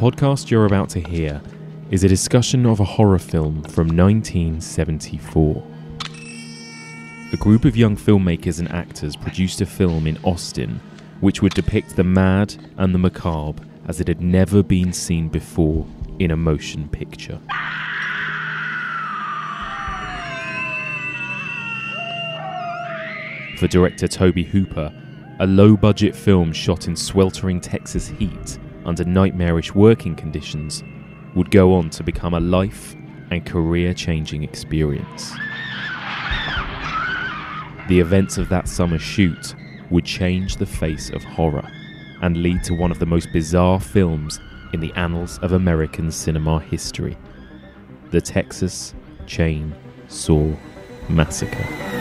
The podcast you're about to hear is a discussion of a horror film from 1974. A group of young filmmakers and actors produced a film in Austin which would depict the mad and the macabre as it had never been seen before in a motion picture. For director Tobe Hooper, a low budget film shot in sweltering Texas heat under nightmarish working conditions would go on to become a life and career changing experience. The events of that summer shoot would change the face of horror and lead to one of the most bizarre films in the annals of American cinema history the Texas Chain Saw Massacre.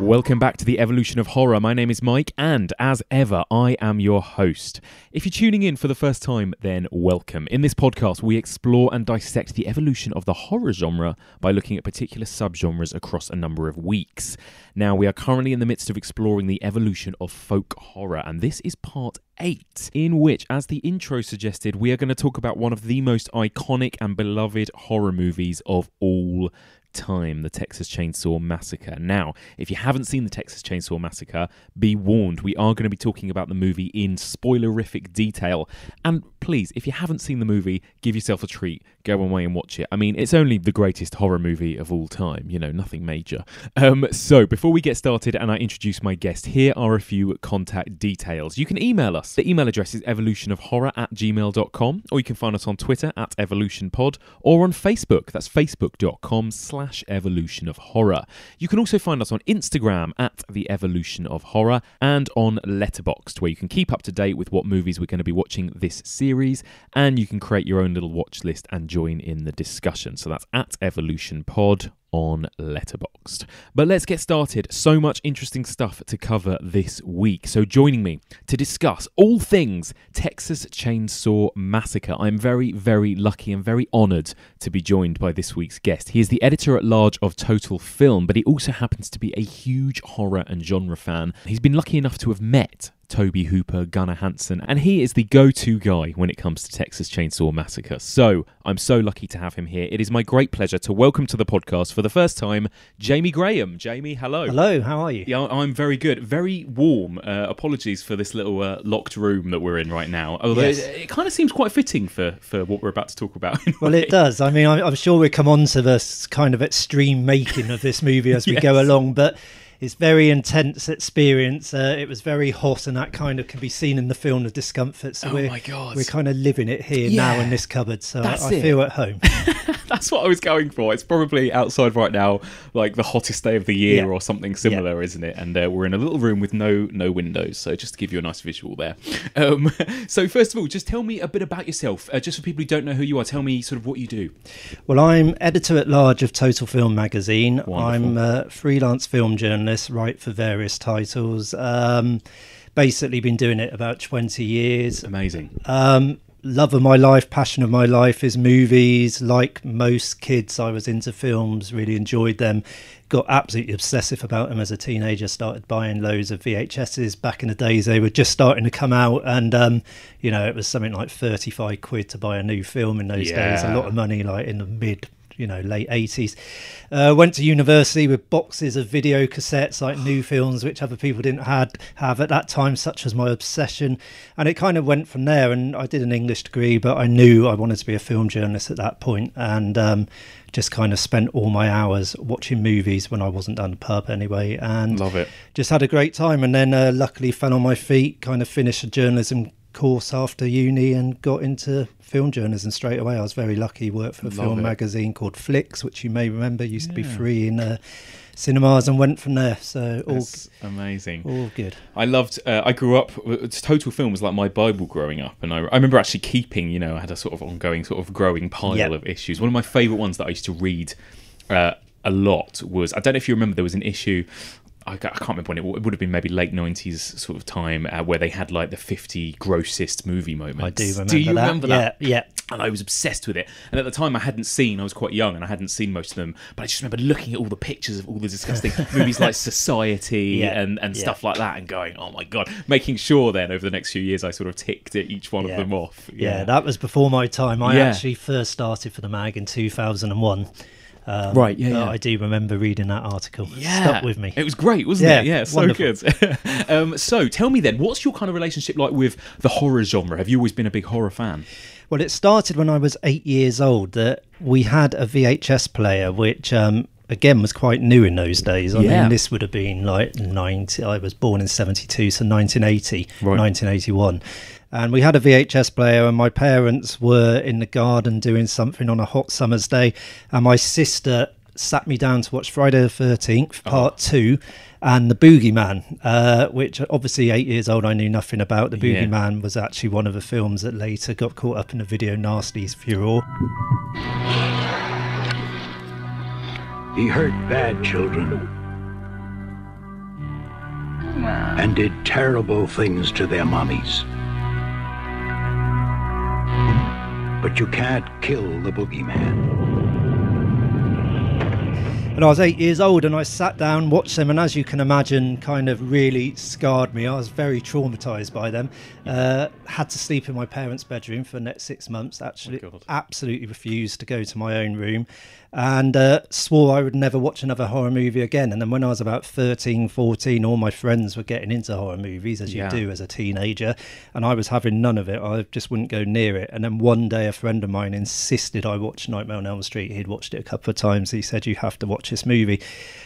Welcome back to the Evolution of Horror. My name is Mike, and as ever, I am your host. If you're tuning in for the first time, then welcome. In this podcast, we explore and dissect the evolution of the horror genre by looking at particular subgenres across a number of weeks. Now, we are currently in the midst of exploring the evolution of folk horror, and this is part 8, in which, as the intro suggested, we are going to talk about one of the most iconic and beloved horror movies of all time, the Texas Chainsaw Massacre. Now, if you haven't seen the Texas Chainsaw Massacre, be warned, we are going to be talking about the movie in spoilerific detail. And please, if you haven't seen the movie, give yourself a treat. Go away and watch it. I mean, it's only the greatest horror movie of all time, you know, nothing major. Um, so, before we get started and I introduce my guest, here are a few contact details. You can email us. The email address is evolutionofhorror at gmail.com, or you can find us on Twitter at evolutionpod, or on Facebook. That's facebook.com slash evolution of horror. You can also find us on Instagram at the evolution of horror and on Letterboxd, where you can keep up to date with what movies we're going to be watching this series, and you can create your own little watch list and join in the discussion. So that's at Evolution Pod on Letterboxd. But let's get started. So much interesting stuff to cover this week. So joining me to discuss all things Texas Chainsaw Massacre. I'm very, very lucky and very honoured to be joined by this week's guest. He is the editor at large of Total Film, but he also happens to be a huge horror and genre fan. He's been lucky enough to have met Tobe Hooper, Gunnar Hansen, and he is the go to guy when it comes to Texas Chainsaw Massacre. So I'm so lucky to have him here. It is my great pleasure to welcome to the podcast for the first time Jamie Graham. Jamie, hello. Hello, how are you? Yeah, I'm very good. Very warm. Uh, apologies for this little uh, locked room that we're in right now. Although Yes. it, it kind of seems quite fitting for, for what we're about to talk about. Well, it does. I mean, I'm, I'm sure we'll come on to this kind of extreme making of this movie as we go along, but it's very intense experience. Uh, it was very hot, and that kind of can be seen in the film, the discomfort. So Oh we're, we're kind of living it here now in this cupboard. So I, I feel at home. That's what I was going for. It's probably outside right now, like the hottest day of the year Yeah. or something similar, isn't it? And uh, we're in a little room with no no windows, so just to give you a nice visual there. Um, so first of all, just tell me a bit about yourself, uh, just for people who don't know who you are. Tell me sort of what you do. Well, I'm editor at large of Total Film magazine. Wonderful. I'm a freelance film journalist, write for various titles. Um, basically, been doing it about 20 years. Amazing. Um, love of my life, passion of my life is movies. Like most kids, I was into films, really enjoyed them. Got absolutely obsessive about them as a teenager. Started buying loads of VHSs. Back in the days, they were just starting to come out, and um, you know, it was something like thirty-five quid to buy a new film in those days. A lot of money, like in the mid. You know, late eighties. Uh, went to university with boxes of video cassettes, like new films, which other people didn't had have at that time, such as my obsession. And it kind of went from there. And I did an English degree, but I knew I wanted to be a film journalist at that point, and um, just kind of spent all my hours watching movies when I wasn't down the pub anyway, and Love it. just had a great time. And then uh, luckily fell on my feet, kind of finished a journalism course after uni and got into film journalism straight away. I was very lucky. Worked for a Love film it. magazine called Flicks, which you may remember used to be free in uh, cinemas, and went from there. So all That's amazing. all good. I loved. Uh, I grew up. it's- Total Film was like my Bible growing up, and I, I remember actually keeping. You know, I had a sort of ongoing, sort of growing pile Yep. of issues. One of my favourite ones that I used to read uh, a lot was. I don't know if you remember. There was an issue. I, can't remember when it, it would have been maybe late nineties sort of time uh, where they had like the fifty grossest movie moments. I do remember Do you that. remember that? Yeah, yeah. and I was obsessed with it. And at the time, I hadn't seen, I was quite young and I hadn't seen most of them, but I just remember looking at all the pictures of all the disgusting movies like Society Yeah, and, and yeah. stuff like that and going, oh my God, making sure then over the next few years I sort of ticked each one of them off. Yeah, that was before my time. I actually first started for the mag in 2001. Um, Right, yeah, yeah. I do remember reading that article. yeah. Stuck with me. It was great, wasn't Yeah, it? Yeah, so wonderful. good. um, so tell me then, what's your kind of relationship like with the horror genre? Have you always been a big horror fan? Well, it started when I was eight years old that we had a VHS player, which um, again was quite new in those days. I Yeah. mean, this would have been like 90, I was born in 72, so 1980, Right. 1981. And we had a VHS player, and my parents were in the garden doing something on a hot summer's day. And my sister sat me down to watch Friday the 13th, part two, and The Boogeyman, uh, which obviously eight years old, I knew nothing about. The Yeah. Boogeyman was actually one of the films that later got caught up in the video nasties furore. He hurt bad children and did terrible things to their mummies. But you can't kill the boogeyman. And I was eight years old and I sat down, watched them, and as you can imagine, kind of really scarred me. I was very traumatized by them. Uh, had to sleep in my parents' bedroom for the next six months. Actually, God. absolutely refused to go to my own room and uh, swore I would never watch another horror movie again. And then when I was about 13, 14, all my friends were getting into horror movies, as you Yeah. do as a teenager, and I was having none of it. I just wouldn't go near it. And then one day, a friend of mine insisted I watch Nightmare on Elm Street. He'd watched it a couple of times. He said, You have to watch this movie.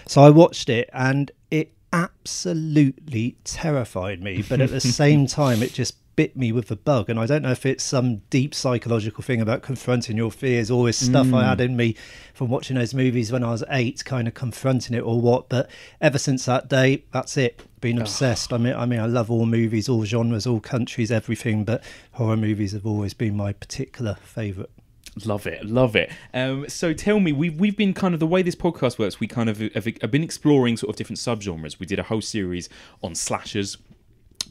So I watched it, and it absolutely terrified me. But at the same time, it just bit me with a bug. And I don't know if it's some deep psychological thing about confronting your fears, or this stuff I had in me from watching those movies when I was eight, kind of confronting it or what. But ever since that day, that's it. Been obsessed. I mean, I mean, I love all movies, all genres, all countries, everything. But horror movies have always been my particular favourite. Love it, love it. Um, so tell me, we've we've been kind of the way this podcast works. We kind of have, have been exploring sort of different subgenres. We did a whole series on slashers.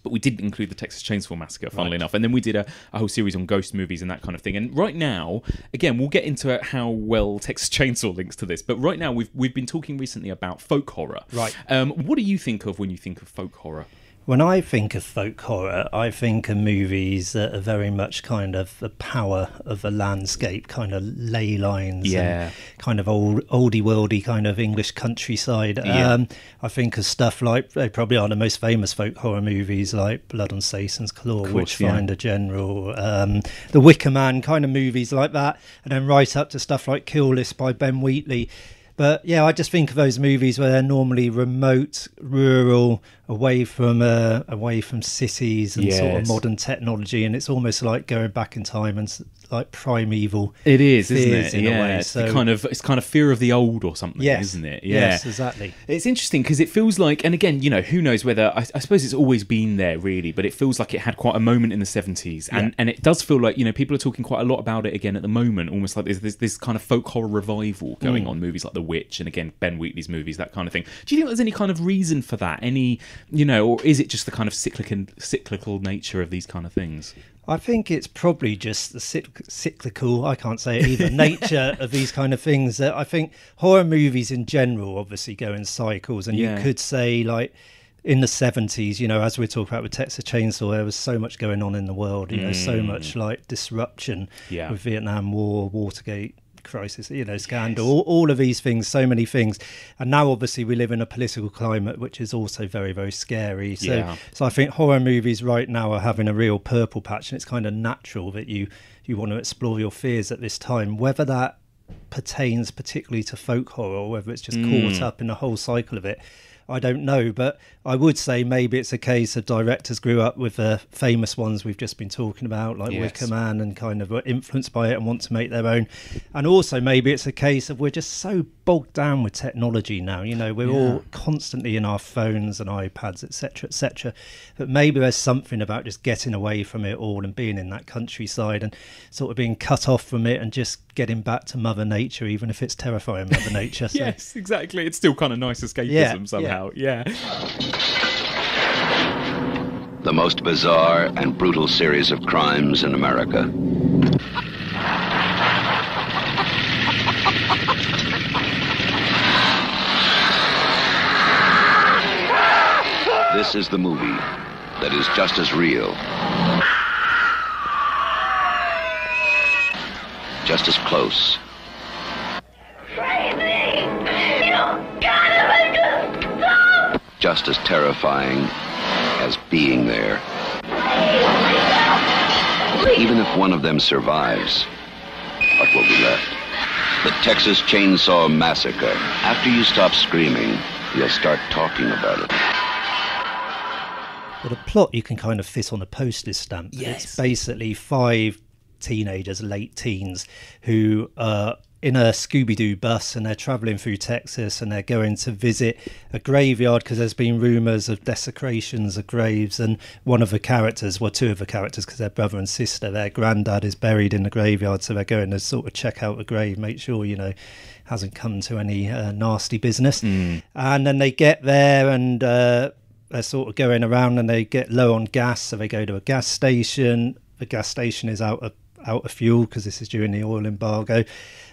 But we didn't include the Texas Chainsaw Massacre, funnily enough. And then we did a, a whole series on ghost movies and that kind of thing. And right now, again, we'll get into how well Texas Chainsaw links to this. But right now, we've we've been talking recently about folk horror. Right. Um, what do you think of when you think of folk horror? When I think of folk horror, I think of movies that are very much kind of the power of a landscape, kind of ley lines, Yeah. and kind of old, oldie worldy kind of English countryside. Yeah. Um, I think of stuff like they probably are the most famous folk horror movies, like Blood on Satan's Claw, course, Witchfinder General, um, The Wicker Man, kind of movies like that, and then right up to stuff like Kill List by Ben Wheatley. But yeah, I just think of those movies where they're normally remote, rural, away from uh, away from cities and sort of modern technology, and it's almost like going back in time and like primeval. It is, isn't it? yeah, so- kind of it's kind of fear of the old or something, Yes, isn't it? Yeah. Yes, exactly. It's interesting because it feels like, and again, you know, who knows whether I, I suppose it's always been there, really, but it feels like it had quite a moment in the seventies, and Yeah. and it does feel like you know people are talking quite a lot about it again at the moment, almost like there's this, this kind of folk horror revival going on, movies like The Witch, and again Ben Wheatley's movies, that kind of thing. Do you think there's any kind of reason for that? Any, you know, or is it just the kind of cyclical cyclical nature of these kind of things? I think it's probably just the cyclical, I can't say it either, nature of these kind of things. That I think horror movies in general obviously go in cycles, and Yeah. you could say like in the 70s, you know, as we're talking about with Texas Chainsaw, there was so much going on in the world, you know, so hmm. much like disruption. Yeah. with Vietnam War, Watergate crisis, you know, scandal, all, all of these things, so many things. And now obviously we live in a political climate which is also very, very scary. So Yeah. so I think horror movies right now are having a real purple patch and it's kind of natural that you you want to explore your fears at this time. Whether that pertains particularly to folk horror or whether it's just hmm. caught up in the whole cycle of it. I don't know, but I would say maybe it's a case of directors grew up with the famous ones we've just been talking about, like Yes. Wicker Man, and kind of were influenced by it and want to make their own. And also maybe it's a case of we're just so bogged down with technology now. You know, we're all constantly in our phones and iPads, etc., etc. But maybe there's something about just getting away from it all and being in that countryside and sort of being cut off from it and just getting back to Mother Nature, even if it's terrifying Mother Nature. So. Yes, exactly. It's still kind of nice escapism Yeah, yeah. somehow. yeah. The most bizarre and brutal series of crimes in America. This is the movie that is just as real, just as close. Crazy! You gotta! Just as terrifying as being there. Even if one of them survives, what will be left? The Texas Chainsaw Massacre. After you stop screaming, you'll start talking about it. But a plot you can kind of fit on a postage stamp. Yes. It's basically five teenagers, late teens, who are in a Scooby Doo bus and they're traveling through Texas and they're going to visit a graveyard because there's been rumors of desecrations of graves. And one of the characters, well, two of the characters, because they're brother and sister, their granddad is buried in the graveyard. So they're going to sort of check out the grave, make sure, you know, hasn't come to any uh, nasty business. And then they get there and. Uh, they're sort of going around and they get low on gas, so they go to a gas station. The gas station is out of out of fuel because this is during the oil embargo.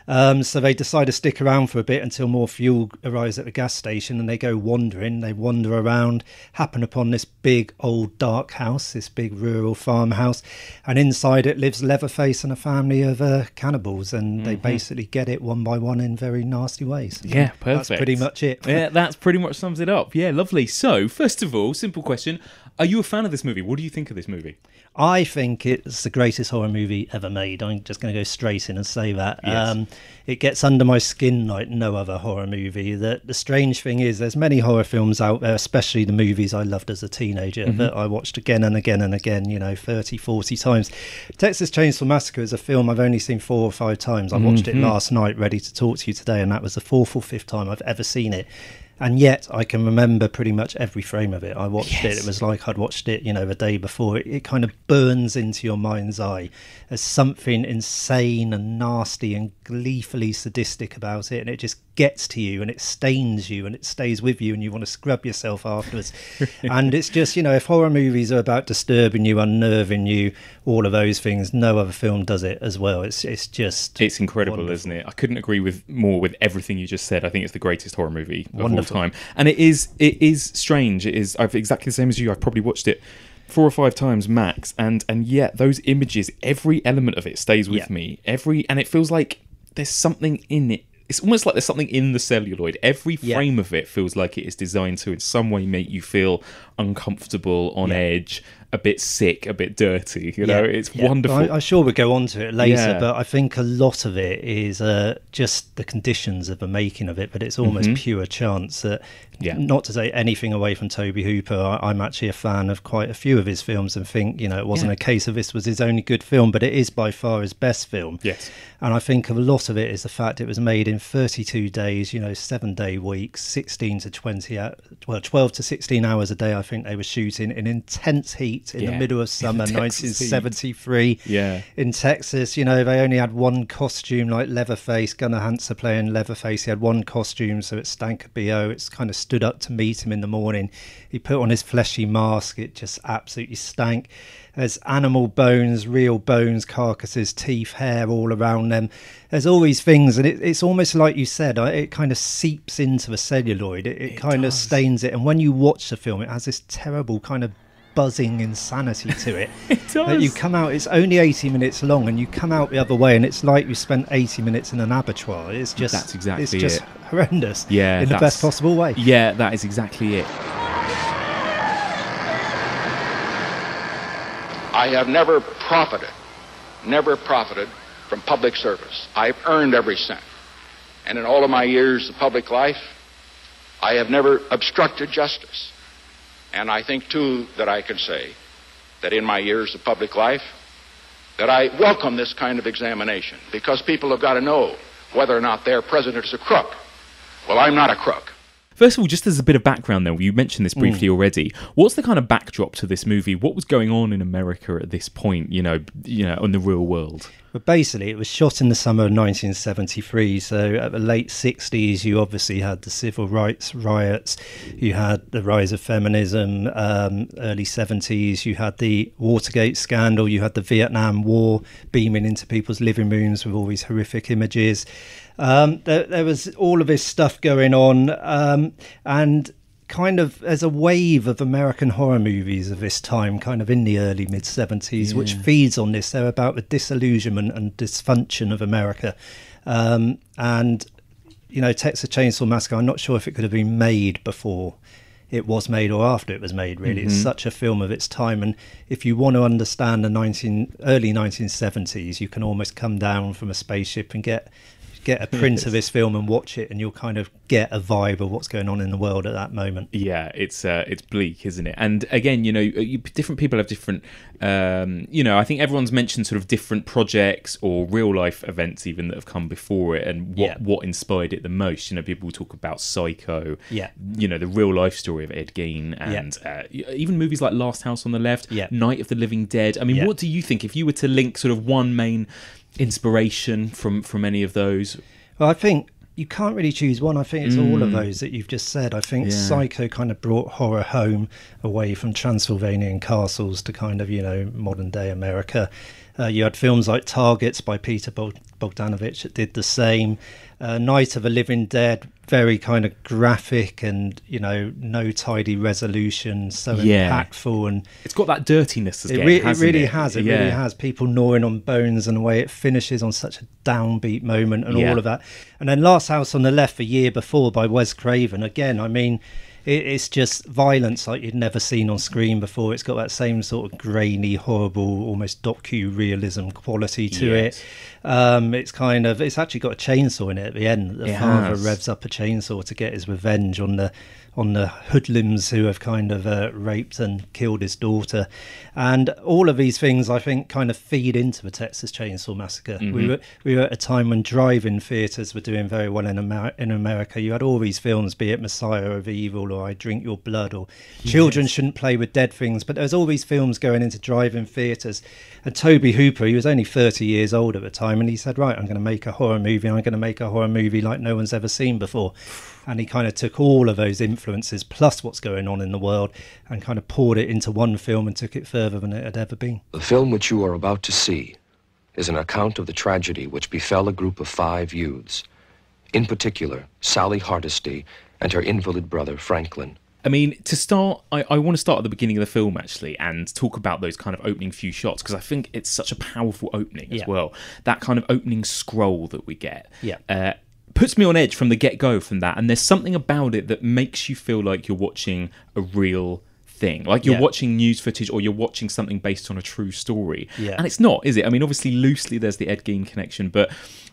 Um, so they decide to stick around for a bit until more fuel arrives at the gas station, and they go wandering. They wander around, happen upon this big old dark house, this big rural farmhouse, and inside it lives Leatherface and a family of uh, cannibals, and they basically get it one by one in very nasty ways. Yeah, perfect. That's pretty much it. yeah, that's pretty much sums it up. Yeah, lovely. So, first of all, simple question: Are you a fan of this movie? What do you think of this movie? I think it's the greatest horror movie ever made. I'm just going to go straight in and say that. Yes. Um, it gets under my skin like no other horror movie. The, the strange thing is, there's many horror films out there, especially the movies I loved as a teenager, Mm-hmm. that I watched again and again and again, you know, 30, 40 times. Texas Chainsaw Massacre is a film I've only seen four or five times. I watched Mm-hmm. it last night, ready to talk to you today, and that was the fourth or fifth time I've ever seen it. And yet, I can remember pretty much every frame of it. I watched it; Yes. it was like I'd watched it, you know, the day before. It, it kind of burns into your mind's eye as something insane and nasty and gleefully sadistic about it, and it just gets to you and it stains you and it stays with you, and you want to scrub yourself afterwards. and it's just, you know, if horror movies are about disturbing you, unnerving you, all of those things, no other film does it as well. It's it's just It's incredible, wonderful. isn't it? I couldn't agree with more with everything you just said. I think it's the greatest horror movie of Wonderful. all time, and it is it is strange. It is I've exactly the same as you. I've probably watched it four or five times max, and and yet those images, every element of it stays with Yeah. me. Every and it feels like there's something in it. It's almost like there's something in the celluloid. Every Yeah. frame of it feels like it is designed to, in some way, make you feel uncomfortable, on Yeah. edge, a bit sick, a bit dirty. You know, it's yeah. wonderful. I, I'm sure we'll go on to it later, but I think a lot of it is uh, just the conditions of the making of it. But it's almost pure chance that, Mm-hmm. Not to take anything away from Tobe Hooper, I, I'm actually a fan of quite a few of his films and think, you know, it wasn't a case of this was his only good film, but it is by far his best film. Yes. And I think a lot of it is the fact it was made in 32 days, you know, seven day weeks, 16 to 20, well, 12 to 16 hours a day. I think they were shooting in intense heat in Yeah. the middle of summer, Texas heat. 1973. Yeah. In Texas, you know, they only had one costume, like Leatherface, Gunnar Hansen playing Leatherface. He had one costume, so it stank of BO. It's kind of stood up to meet him in the morning. He put on his fleshy mask. It just absolutely stank. There's animal bones, real bones, carcasses, teeth, hair all around them. There's all these things, and it, it's almost like you said, uh, it kind of seeps into the celluloid. It, it, kind of stains it. And when you watch the film, it has this terrible kind of buzzing insanity to it. It does. That you come out, it's only 80 minutes long, and you come out the other way, and it's like you spent 80 minutes in an abattoir. It's just, That's exactly it's just it. horrendous. Yeah, in the best possible way. Yeah, that is exactly it. I have never profited, never profited from public service. I've earned every cent. And in all of my years of public life, I have never obstructed justice. And I think, too, that I can say that in my years of public life, that I welcome this kind of examination because people have got to know whether or not their president is a crook. Well, I'm not a crook. First of all, just as a bit of background, though, you mentioned this Mm. briefly already. What's the kind of backdrop to this movie? What was going on in America at this point? You know, you know, in the real world. But basically, it was shot in the summer of 1973. So at the late 60s, you obviously had the civil rights riots, you had the rise of feminism. Um, early 70s, you had the Watergate scandal, you had the Vietnam War beaming into people's living rooms with all these horrific images. Um, there, there was all of this stuff going on, um, and kind of there's a wave of American horror movies of this time, kind of in the early mid seventies, which feeds on this. They're about the disillusionment and dysfunction of America, um, and you know, Texas Chainsaw Massacre. I'm not sure if it could have been made before it was made or after it was made. Really, it's such a film of its time, and if you want to understand the 19 early 1970s, you can almost come down from a spaceship and get get a print of this film and watch it, and you'll kind of get a vibe of what's going on in the world at that moment. Yeah, it's uh, it's bleak, isn't it? And again, you know, you, different people have different. Um, you know, I think everyone's mentioned sort of different projects or real life events even that have come before it, and what Yeah. what inspired it the most. You know, people talk about Psycho. Yeah. You know, the real life story of Ed Gein, and uh, even movies like Last House on the Left, Yeah. Night of the Living Dead. I mean, Yeah. what do you think if you were to link sort of one main inspiration from from any of those? Well, I think you can't really choose one. I think it's all of those that you've just said. I think Yeah. Psycho kind of brought horror home away from Transylvanian castles to kind of, you know, modern day America. Uh, you had films like Targets by Peter Bogdanovich that did the same. Uh, Night of the Living Dead, very kind of graphic and, you know, no tidy resolution, so Yeah. impactful and It's got that dirtiness it, re- it really it? has. It Yeah. really has. People gnawing on bones and the way it finishes on such a downbeat moment and Yeah. all of that. And then Last House on the Left, a year before by Wes Craven. Again, I mean, it, it's just violence like you'd never seen on screen before. It's got that same sort of grainy, horrible, almost docu realism quality to Yes. it. Um, it's kind of it's actually got a chainsaw in it at the end. The It father has. revs up a chainsaw to get his revenge on the on the hoodlums who have kind of uh, raped and killed his daughter, and all of these things I think kind of feed into the Texas Chainsaw Massacre. Mm-hmm. We were we were at a time when drive-in theaters were doing very well in Amer- in America. You had all these films, be it Messiah of Evil or I Drink Your Blood or Children Shouldn't Play with Dead Things, but there was all these films going into drive-in theaters. And Tobe Hooper, he was only 30 years old at the time, and he said, "Right, I'm going to make a horror movie. I'm going to make a horror movie like no one's ever seen before." And he kind of took all of those influences plus what's going on in the world and kind of poured it into one film and took it further than it had ever been. The film which you are about to see is an account of the tragedy which befell a group of five youths. In particular, Sally Hardesty and her invalid brother Franklin. I mean, to start, I, I want to start at the beginning of the film actually and talk about those kind of opening few shots because I think it's such a powerful opening as well. That kind of opening scroll that we get. Yeah. Uh, puts me on edge from the get go from that. And there's something about it that makes you feel like you're watching a real thing. Like you're Yeah. watching news footage or you're watching something based on a true story. Yeah. And it's not, is it? I mean, obviously, loosely there's the Ed Gein connection, but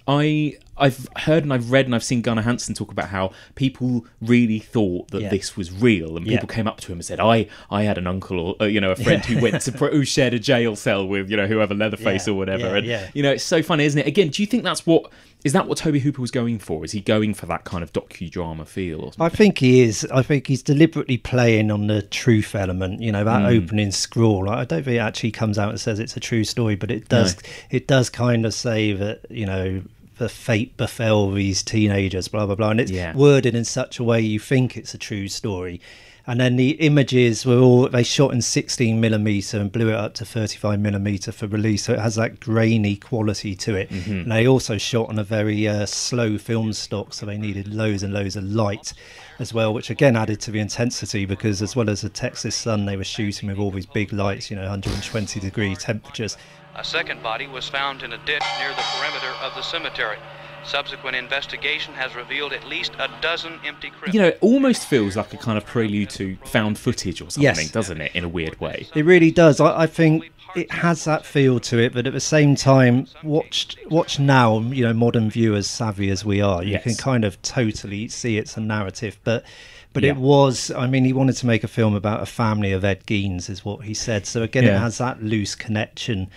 I. I've heard and I've read and I've seen Gunnar Hansen talk about how people really thought that Yeah. this was real, and Yeah. people came up to him and said, "I, I had an uncle or uh, you know a friend who went to who shared a jail cell with you know whoever Leatherface Yeah, or whatever." yeah, and yeah. you know, it's so funny, isn't it? Again, do you think that's what is that what Tobe Hooper was going for? Is he going for that kind of docudrama feel? Or I think he is. I think he's deliberately playing on the truth element. You know that Hmm. opening scroll. I don't think it actually comes out and says it's a true story, but it does. It does kind of say that you know the fate befell these teenagers. Blah blah blah, and it's Yeah. worded in such a way you think it's a true story. And then the images were all they shot in 16 millimeter and blew it up to 35 millimeter for release, so it has that grainy quality to it. Mm-hmm. And they also shot on a very uh, slow film stock, so they needed loads and loads of light as well, which again added to the intensity because as well as the Texas sun, they were shooting with all these big lights, you know, 120 degree temperatures. A second body was found in a ditch near the perimeter of the cemetery. Subsequent investigation has revealed at least a dozen empty crypts. you know, it almost feels like a kind of prelude to found footage or something, Yes. doesn't it? In a weird way. It really does. I, I think it has that feel to it, but at the same time, watched watch now, you know, modern viewers savvy as we are, you Yes. can kind of totally see it's a narrative. But but Yeah. it was. I mean, he wanted to make a film about a family of Ed Geins, is what he said. So again, Yeah. Mm. it has that loose connection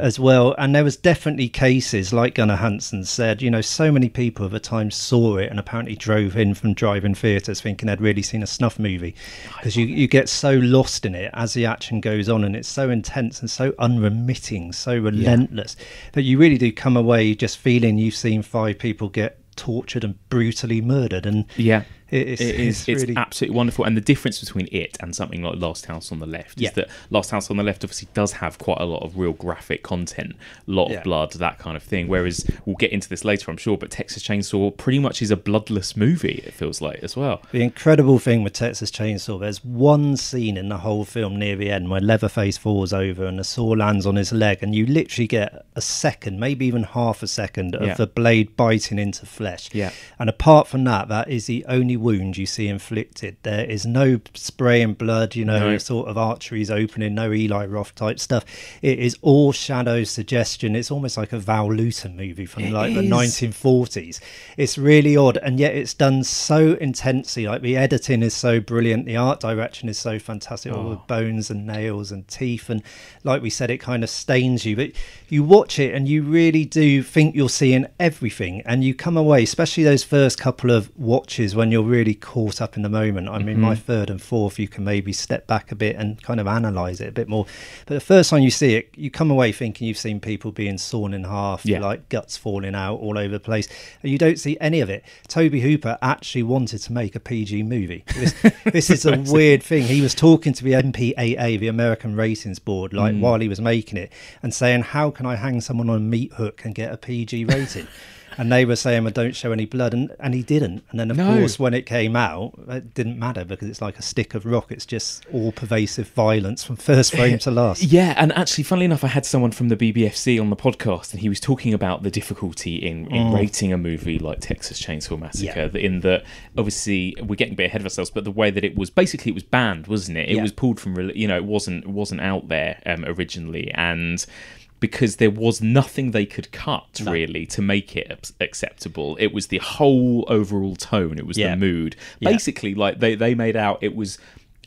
as well. And there was definitely cases, like Gunnar Hansen said, you know, so many people at the time saw it and apparently drove in from drive-in theatres thinking they'd really seen a snuff movie because you, you get so lost in it as the action goes on and it's so intense and so unremitting, so relentless that you really do come away just feeling you've seen five people get tortured and brutally murdered and Yeah. It is, It is. it's really absolutely wonderful, and the difference between it and something like Last House on the Left Yeah. is that Last House on the Left obviously does have quite a lot of real graphic content, a lot Yeah. of blood, that kind of thing. Whereas we'll get into this later, I'm sure, but Texas Chainsaw pretty much is a bloodless movie. It feels like as well. The incredible thing with Texas Chainsaw, there's one scene in the whole film near the end where Leatherface falls over and the saw lands on his leg, and you literally get a second, maybe even half a second, of Yeah. the blade biting into flesh. Yeah. And apart from that, that is the only wound you see inflicted. There is no spraying blood, you know, No. sort of arteries opening, no Eli Roth type stuff. It is all shadow suggestion. It's almost like a Val Lewton movie from It like the 1940s. It's really odd, and yet it's done so intensely. Like the editing is so brilliant, the art direction is so fantastic, all the Oh. bones and nails and teeth, and like we said, it kind of stains you. But you watch it, and you really do think you're seeing everything, and you come away, especially those first couple of watches when you're really caught up in the moment. I mean, my Mm-hmm. third and fourth, you can maybe step back a bit and kind of analyze it a bit more. But the first time you see it, you come away thinking you've seen people being sawn in half, Yeah. like guts falling out all over the place, and you don't see any of it. Tobe Hooper actually wanted to make a PG movie. This, this is a weird thing. He was talking to the MPAA, the American Ratings Board, like Mm. while he was making it, and saying, "How can I hang someone on a meat hook and get a PG rating?" And they were saying, "Well, don't show any blood," and, and he didn't. And then, of No. course, when it came out, it didn't matter because it's like a stick of rock. It's just all pervasive violence from first frame to last. Yeah, and actually, funnily enough, I had someone from the BBFC on the podcast, and he was talking about the difficulty in, in Mm. rating a movie like Texas Chainsaw Massacre. that In that, obviously, we're getting a bit ahead of ourselves, but the way that it was basically it was banned, wasn't it? It Yeah. was pulled from, you know, it wasn't it wasn't out there um, originally, and because there was nothing they could cut really to make it acceptable. It was the whole overall tone. It was Yeah. the mood. Yeah. Basically, like they they made out it was.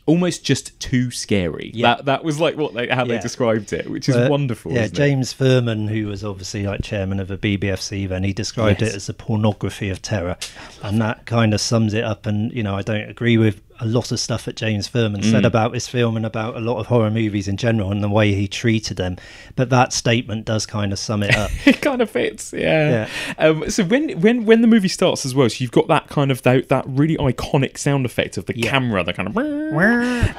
Almost just too scary. Yeah. That that was like what they how they described it, which is But, wonderful. Yeah, isn't it? James Ferman, who was obviously like chairman of the BBFC, then he described Yes. it as a pornography of terror, and that kind of sums it up. And you know, I don't agree with a lot of stuff that James Ferman said Mm. about this film and about a lot of horror movies in general and the way he treated them, but that statement does kind of sum it up. it kind of fits. Yeah. Um, so when when when the movie starts as well, so you've got that kind of that, that really iconic sound effect of the Yeah. camera, the kind of.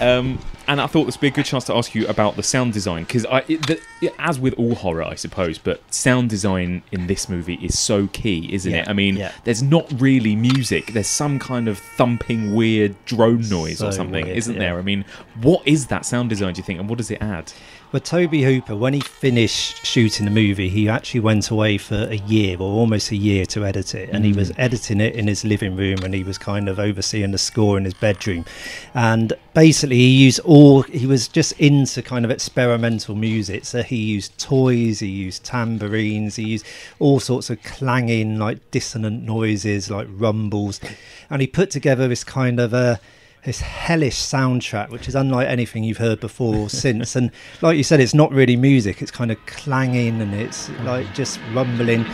Um, and I thought this would be a good chance to ask you about the sound design because I, it, the, as with all horror, I suppose, but sound design in this movie is so key, isn't Yeah, it? I mean, yeah. there's not really music. There's some kind of thumping, weird drone noise or something, weird, isn't yeah. there? I mean, what is that sound design? Do you think, and what does it add? But Tobe Hooper, when he finished shooting the movie, he actually went away for a year or almost a year to edit it. And he was mm. editing it in his living room and he was kind of overseeing the score in his bedroom. And basically, he used all, he was just into kind of experimental music. So he used toys, he used tambourines, he used all sorts of clanging, like dissonant noises, like rumbles. And he put together this kind of a, this hellish soundtrack, which is unlike anything you've heard before or since. And like you said, it's not really music; it's kind of clanging and it's like just rumbling.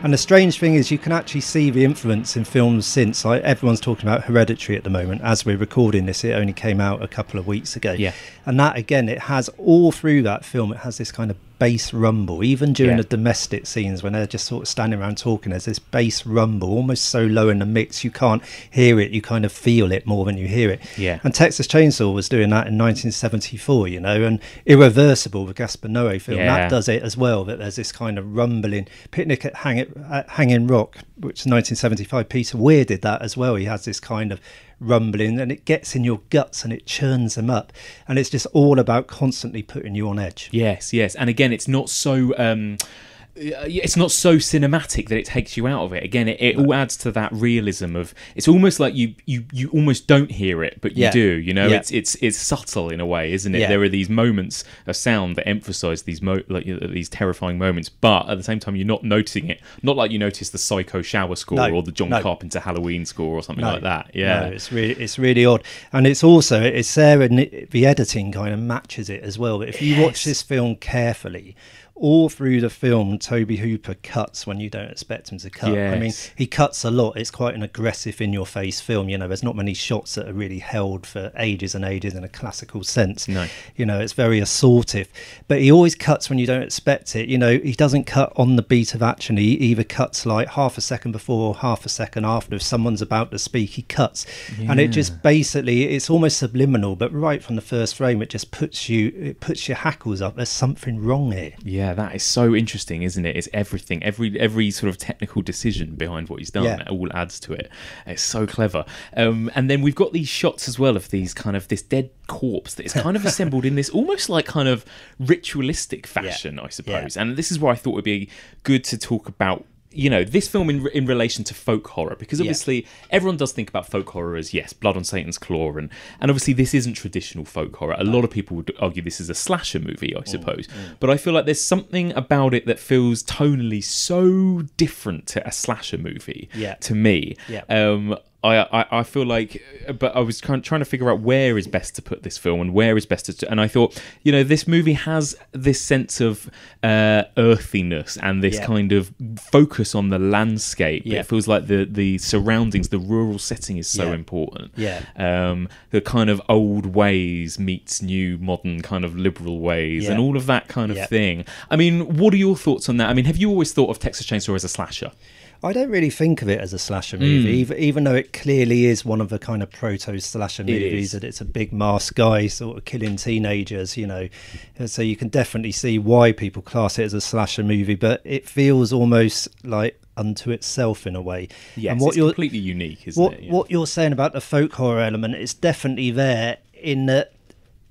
And the strange thing is, you can actually see the influence in films since. Like everyone's talking about Hereditary at the moment. As we're recording this, it only came out a couple of weeks ago. Yeah. And that again, it has all through that film. It has this kind of bass rumble, even during Yeah. the domestic scenes when they're just sort of standing around talking. There's this bass rumble, almost so low in the mix you can't hear it. You kind of feel it more than you hear it. Yeah. And Texas Chainsaw was doing that in 1974, you know, and Irreversible, the Gaspar Noé film, Yeah. that does it as well. That there's this kind of rumbling. Picnic at, Hang at Hanging Rock, which is 1975, Peter Weir did that as well. He has this kind of rumbling and it gets in your guts and it churns them up. And it's just all about constantly putting you on edge. Yes, yes, and again, it's not so. Um, it's not so cinematic that it takes you out of it. Again, it, it all adds to that realism of. It's almost like you you you almost don't hear it, but you Yeah. do. You know, Yeah. it's it's it's subtle in a way, isn't it? Yeah. There are these moments of sound that emphasise these mo- like these terrifying moments, but at the same time, you're not noticing it. Not like you notice the Psycho shower score No, or the John no. Carpenter Halloween score or something No, like that. Yeah, it's really it's really odd, and it's also it's there, and the editing kind of matches it as well. But if you watch this film carefully, all through the film, Tobe Hooper cuts when you don't expect him to cut. I mean, he cuts a lot. It's quite an aggressive, in your face film. You know, there's not many shots that are really held for ages and ages in a classical sense. No. You know, it's very assaultive. But he always cuts when you don't expect it. You know, he doesn't cut on the beat of action. He either cuts like half a second before, or half a second after. If someone's about to speak, he cuts. And it just basically, it's almost subliminal, but right from the first frame, it just puts you, it puts your hackles up. There's something wrong here. Yeah, that is so interesting, isn't it? It's everything, every every sort of technical decision behind what he's done. Yeah. It all adds to it. It's so clever. Um, and then we've got these shots as well of these kind of this dead corpse that is kind of assembled in this almost like kind of ritualistic fashion, I suppose. And this is where I thought it would be good to talk about. You know, this film in in relation to folk horror, because Yeah. obviously everyone does think about folk horror as yes, blood on Satan's claw, and and obviously this isn't traditional folk horror. A lot of people would argue this is a slasher movie, Mm, I suppose, but I feel like there's something about it that feels tonally so different to a slasher movie. Yeah. to me, Yeah. um, I, I I feel like, but I was trying trying to figure out where is best to put this film and where is best to, and I thought, you know, this movie has this sense of uh, earthiness and this Yeah. kind of focus on the landscape. Yeah. It feels like the the surroundings, the rural setting is so Yeah. important. Yeah. Um, the kind of old ways meets new modern kind of liberal ways and all of that kind of thing. I mean, what are your thoughts on that? I mean, have you always thought of Texas Chainsaw as a slasher? I don't really think of it as a slasher movie, hmm. even, even though it clearly is one of the kind of proto slasher movies. That it's a big masked guy sort of killing teenagers, you know. And So you can definitely see why people class it as a slasher movie, but it feels almost like unto itself in a way. Yes, and what it's you're completely unique, isn't what it? Yeah. what you're saying about the folk horror element is definitely there in that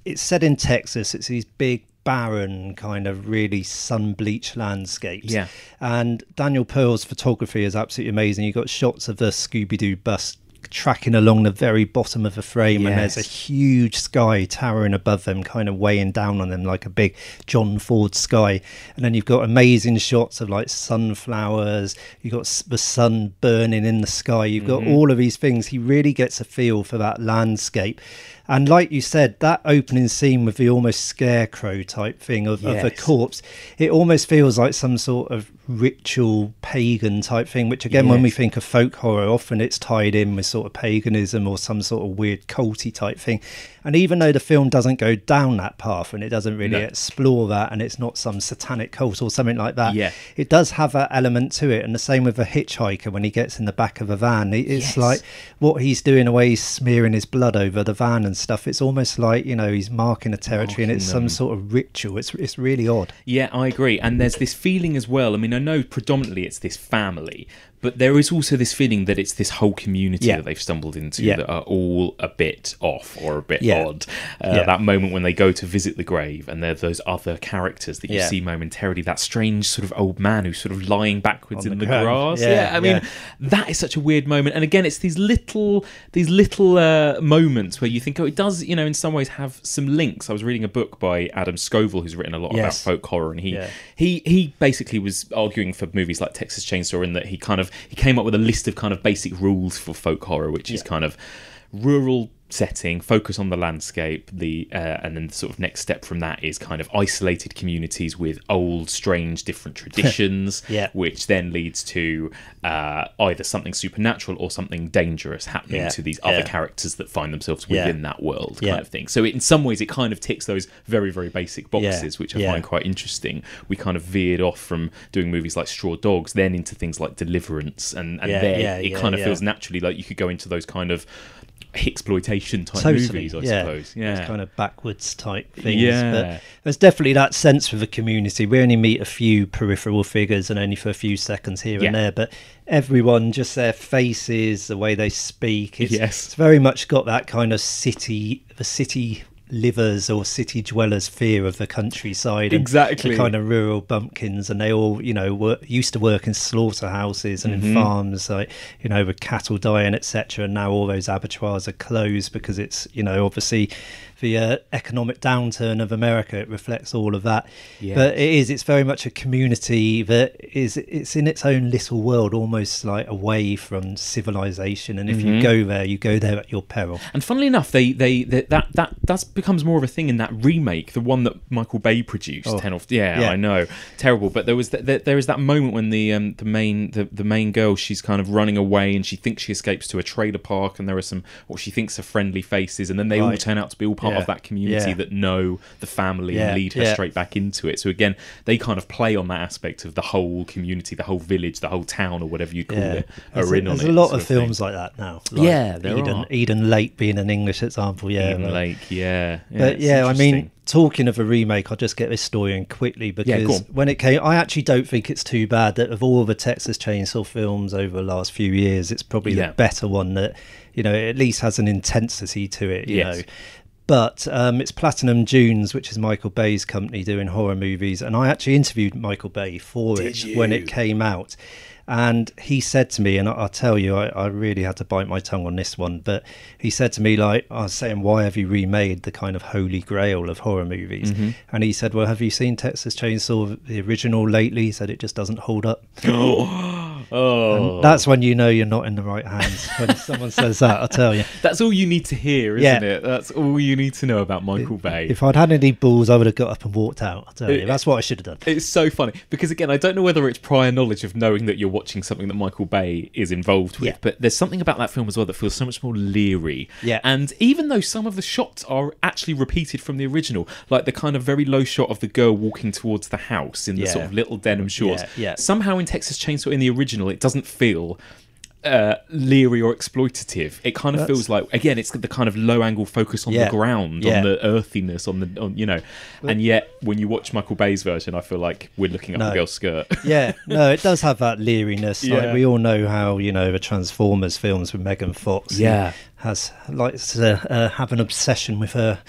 it's set in Texas. It's these big barren kind of really sun bleached landscapes. Yeah. And Daniel Pearl's photography is absolutely amazing. You've got shots of the Scooby Doo bus tracking along the very bottom of the frame and there's a huge sky towering above them kind of weighing down on them like a big john ford sky and then you've got amazing shots of like sunflowers you've got the sun burning in the sky you've got Mm-hmm. all of these things he really gets a feel for that landscape and like you said that opening scene with the almost scarecrow type thing of, of the Yes. corpse it almost feels like some sort of ritual pagan type thing which again when we think of folk horror often it's tied in with sort of paganism or some sort of weird culty type thing and even though the film doesn't go down that path and it doesn't really No. explore that and it's not some satanic cult or something like that Yeah. it does have that element to it and the same with a hitchhiker when he gets in the back of a van it's Yes. like what he's doing the way he's smearing his blood over the van and stuff it's almost like you know he's marking a territory and it's them. some sort of ritual it's it's really odd Yeah, I agree. And there's this feeling as well. I mean, I know predominantly it's this family, but there is also this feeling that it's this whole community Yeah. that they've stumbled into Yeah. that are all a bit off or a bit Yeah. odd. Uh. That moment when they go to visit the grave and there are those other characters that you see momentarily, that strange sort of old man who's sort of lying backwards On in the the, grass. Yeah, I mean, that is such a weird moment. And again, it's these little, these little uh, moments where you think, oh, it does, you know, in some ways have some links. I was reading a book by Adam Scovell who's written a lot about folk horror, and he he he basically was arguing for movies like Texas Chainsaw in that he kind of he came up with a list of kind of basic rules for folk horror, which is kind of rural setting, focus on the landscape, the uh, and then the sort of next step from that is kind of isolated communities with old, strange, different traditions, Yeah. which then leads to uh, either something supernatural or something dangerous happening Yeah. to these other Yeah. characters that find themselves within that world, Yeah. kind of thing. So in some ways, it kind of ticks those very, very basic boxes, which I find quite interesting. We kind of veered off from doing movies like Straw Dogs, then into things like Deliverance, and and Yeah, there it kind of feels naturally like you could go into those kind of exploitation type totally movies, I yeah. suppose. Those Yeah, kind of backwards type things Yeah. but there's definitely that sense with the community we only meet a few peripheral figures and only for a few seconds here Yeah. and there but everyone just their faces the way they speak it's, Yes. it's very much got that kind of city the city livers or city dwellers fear of the countryside Exactly. the kind of rural bumpkins and they all you know work, used to work in slaughterhouses and Mm-hmm. in farms like you know with cattle dying etc and now all those abattoirs are closed because it's you know obviously the uh, economic downturn of America. It reflects all of that. Yes. But it is. It's very much a community that is. It's in its own little world, almost like away from civilization. And if Mm-hmm. you go there, you go there at your peril. And funnily enough, they, they, they that that that becomes more of a thing in that remake, the one that Michael Bay produced. Oh. Ten off, yeah, Yeah. I know, terrible. But there was th- there, there is that moment when the um, the main the, the main girl she's kind of running away and she thinks she escapes to a trailer park and there are some what she thinks are friendly faces and then they all Right. turn out to be all part Yeah. of that community Yeah. that know the family Yeah. and lead her straight back into it. So again, they kind of play on that aspect of the whole community, the whole village, the whole town or whatever you call it, there's, are a, in on there's it. a lot of thing. films like that now. Like Yeah, there Eden, are. Eden Lake being an English example. Yeah, Eden but- Lake, yeah, but yeah, I mean, talking of a remake, I'll just get this story in quickly because when it came, I actually don't think it's too bad. That of all the Texas Chainsaw films over the last few years, it's probably the better one that you know at least has an intensity to it. You Yes. know. But um, it's Platinum Dunes, which is Michael Bay's company doing horror movies, and I actually interviewed Michael Bay for it when it came out, and he said to me, and I- I'll tell you, I, I really had to bite my tongue on this one, but he said to me, like, I was saying, why have you remade the kind of holy grail of horror movies? And he said, well, have you seen Texas Chainsaw, the original, lately? He said, it just doesn't hold up. oh, That's when you know you're not in the right hands. When someone says that, I'll tell you. That's all you need to hear, isn't Yeah. it? That's all you need to know about Michael Bay. If I'd had any balls, I would have got up and walked out. I'll tell you. That's what I should have done. It's so funny because again, I don't know whether it's prior knowledge of knowing that you're watching something that Michael Bay is involved with, Yeah. but there's something about that film as well that feels so much more leery. Yeah. And even though some of the shots are actually repeated from the original, like the kind of very low shot of the girl walking towards the house in the Yeah. sort of little denim shorts, Yeah, yeah. somehow in Texas Chainsaw in the original, it doesn't feel uh, leery or exploitative. It kind of That's- feels like again, it's the kind of low angle focus on Yeah. the ground, Yeah. on the earthiness, on the on, you know. And yet, when you watch Michael Bay's version, I feel like we're looking up No. a girl's skirt. yeah, no, it does have that leeriness. Yeah. Like we all know how you know the Transformers films with Megan Fox. Yeah. Has likes to uh, have an obsession with her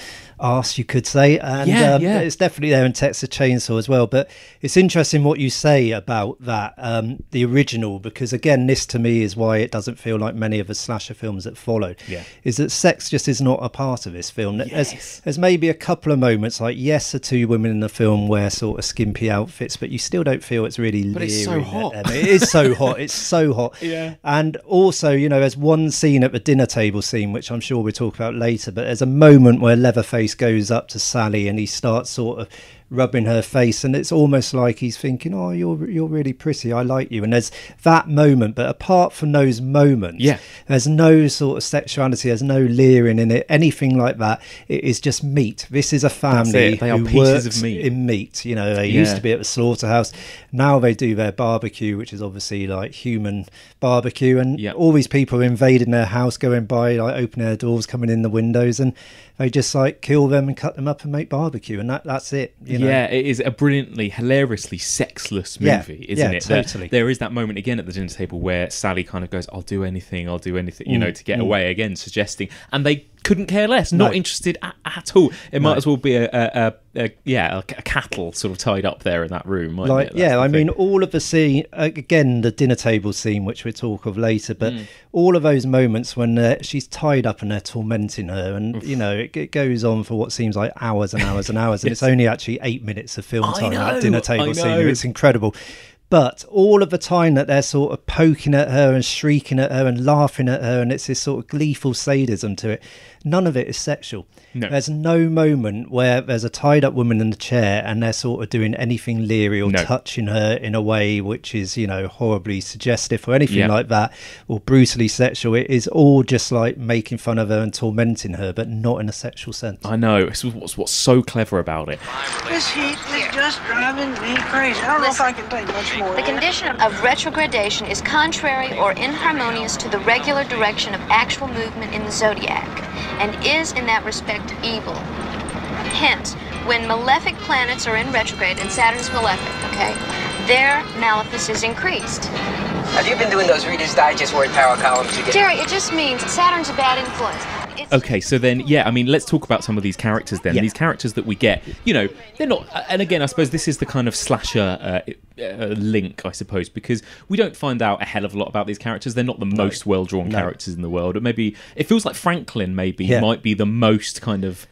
arse, you could say, and Yeah, um, yeah. it's definitely there in Texas Chainsaw as well. But it's interesting what you say about that, um, the original, because again, this to me is why it doesn't feel like many of the slasher films that followed. Yeah. is that sex just is not a part of this film. Yes. There's, there's maybe a couple of moments, like yes, the two women in the film wear sort of skimpy outfits, but you still don't feel it's really. But it's so hot. It is so hot. It's so hot. Yeah. And also, you know, there's one scene at the dinner table scene, which I'm sure we'll talk about later, but there's a moment where Leatherface goes up to Sally and he starts sort of rubbing her face and it's almost like he's thinking oh you're you're really pretty i like you and there's that moment but apart from those moments Yeah. there's no sort of sexuality there's no leering in it anything like that it is just meat this is a family. They are pieces of meat. in meat you know they used to be at the slaughterhouse now they do their barbecue which is obviously like human barbecue and Yeah. all these people are invading their house going by like opening their doors coming in the windows and they just like kill them and cut them up and make barbecue and that that's it you know yeah, it is a brilliantly, hilariously sexless Yeah, movie, isn't yeah, it? There- totally. there is that moment again at the dinner table where Sally kind of goes, "I'll do anything, I'll do anything," you know, mm, to get mm. away. Again, suggesting, and they couldn't care less, not No. interested at, at all. It might as well be a, a, a, a yeah, a, a cattle sort of tied up there in that room. like it? Yeah i mean all of the scene again the dinner table scene which we'll talk of later but Mm. all of those moments when uh, she's tied up and they're tormenting her and you know it, it goes on for what seems like hours and hours and hours and it's only actually eight minutes of film time know, that dinner table scene. It's incredible but all of the time that they're sort of poking at her and shrieking at her and laughing at her and it's this sort of gleeful sadism to it none of it is sexual No. there's no moment where there's a tied up woman in the chair and they're sort of doing anything leery or No. touching her in a way which is, you know, horribly suggestive or anything Yeah. like that or brutally sexual. It is all just like making fun of her and tormenting her, but not in a sexual sense. I know. It's what's what's so clever about it. This heat is just driving me crazy. I don't know if I can take much more. The condition of retrogradation is contrary or inharmonious to the regular direction of actual movement in the zodiac, and is in that respect evil. Hence, when malefic planets are in retrograde, and Saturn's malefic, okay, their malefice is increased. Have you been doing those Reader's Digest word power columns again? Jerry, it just means Saturn's a bad influence. It's Okay, so then, yeah, I mean, let's talk about some of these characters then. Yeah. These characters that we get, you know, they're not. And again, I suppose this is the kind of slasher uh, uh, link, I suppose, because we don't find out a hell of a lot about these characters. They're not the most well drawn No. characters in the world. Or maybe it feels like Franklin, maybe, Yeah. might be the most kind of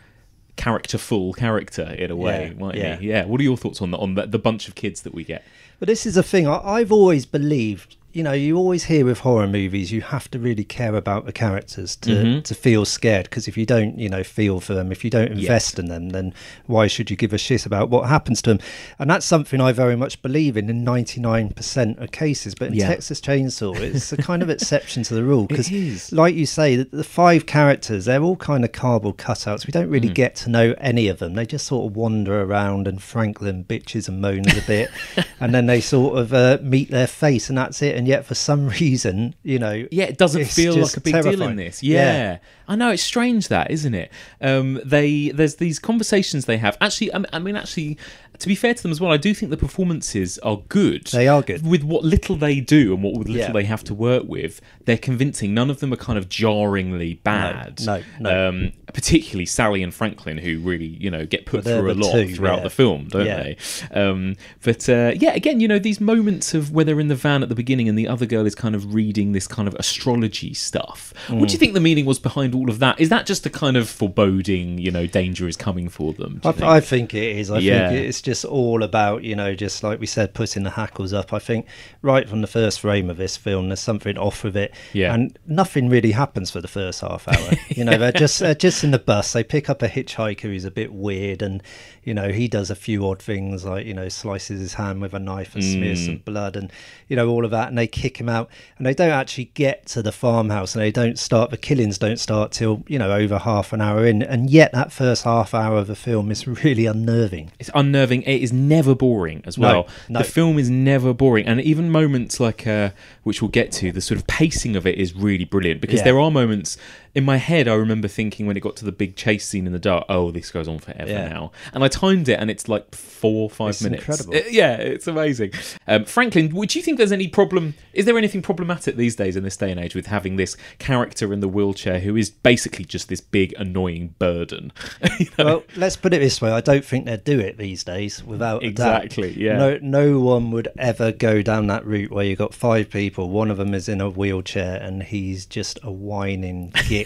characterful character in a way, Yeah, might yeah. he? Yeah. What are your thoughts on the, on the, the bunch of kids that we get? But this is a thing I, I've always believed. You know, you always hear with horror movies, you have to really care about the characters to, Mhm. to feel scared. Because if you don't, you know, feel for them, if you don't invest in them, then why should you give a shit about what happens to them? And that's something I very much believe in in 99% of cases. But in Yeah. Texas Chainsaw, it's a kind of exception to the rule. Because, like you say, the, the five characters, they're all kind of cardboard cutouts. We don't really Mm. get to know any of them. They just sort of wander around and Franklin bitches and moans a bit. and then they sort of uh, meet their face and that's it. And yet, for some reason, you know. Yeah, it doesn't feel like a big deal in this. Yeah. I know it's strange that, isn't it? Um, they there's these conversations they have. Actually, I mean, actually, to be fair to them as well, I do think the performances are good. They are good with what little they do and what little Yeah. they have to work with. They're convincing. None of them are kind of jarringly bad. no, no. Um, particularly Sally and Franklin, who really you know get put Well, through a lot two, throughout yeah. the film, don't Yeah. they? Um, but uh, yeah, again, you know, these moments of where they're in the van at the beginning and the other girl is kind of reading this kind of astrology stuff. What do you Mm. think the meaning was behind all of that? Is that just a kind of foreboding, you know, danger is coming for them? I, think? I think it is. I Yeah. think it's just all about, you know, just like we said, putting the hackles up. I think right from the first frame of this film, there's something off with it. Yeah. And nothing really happens for the first half hour. You know, they're just they're just in the bus. They pick up a hitchhiker who's a bit weird, and you know he does a few odd things like you know slices his hand with a knife and smears Mm. some blood, and you know all of that. And they kick him out, and they don't actually get to the farmhouse, and they don't start. The killings don't start till you know over half an hour in, and yet that first half hour of the film is really unnerving. It's unnerving. It is never boring as No, well. no. The film is never boring, and even moments like uh, which we'll get to, the sort of pacing of it is really brilliant because Yeah. there are moments in my head. I remember thinking when it got to the big chase scene in the dark, oh, this goes on forever Yeah. now, and I timed it, and it's like four, five It's minutes. incredible. Uh, yeah, it's amazing. Um, Franklin, would you think there's any problem? Is there anything problematic these days in this day and age with having this character in the wheelchair who is basically just this big annoying burden? You know? Well, let's put it this way: I don't think they'd do it these days without a. Exactly, yeah. No, no one would ever go down that route where you've got five people. One of them is in a wheelchair, and he's just a whining git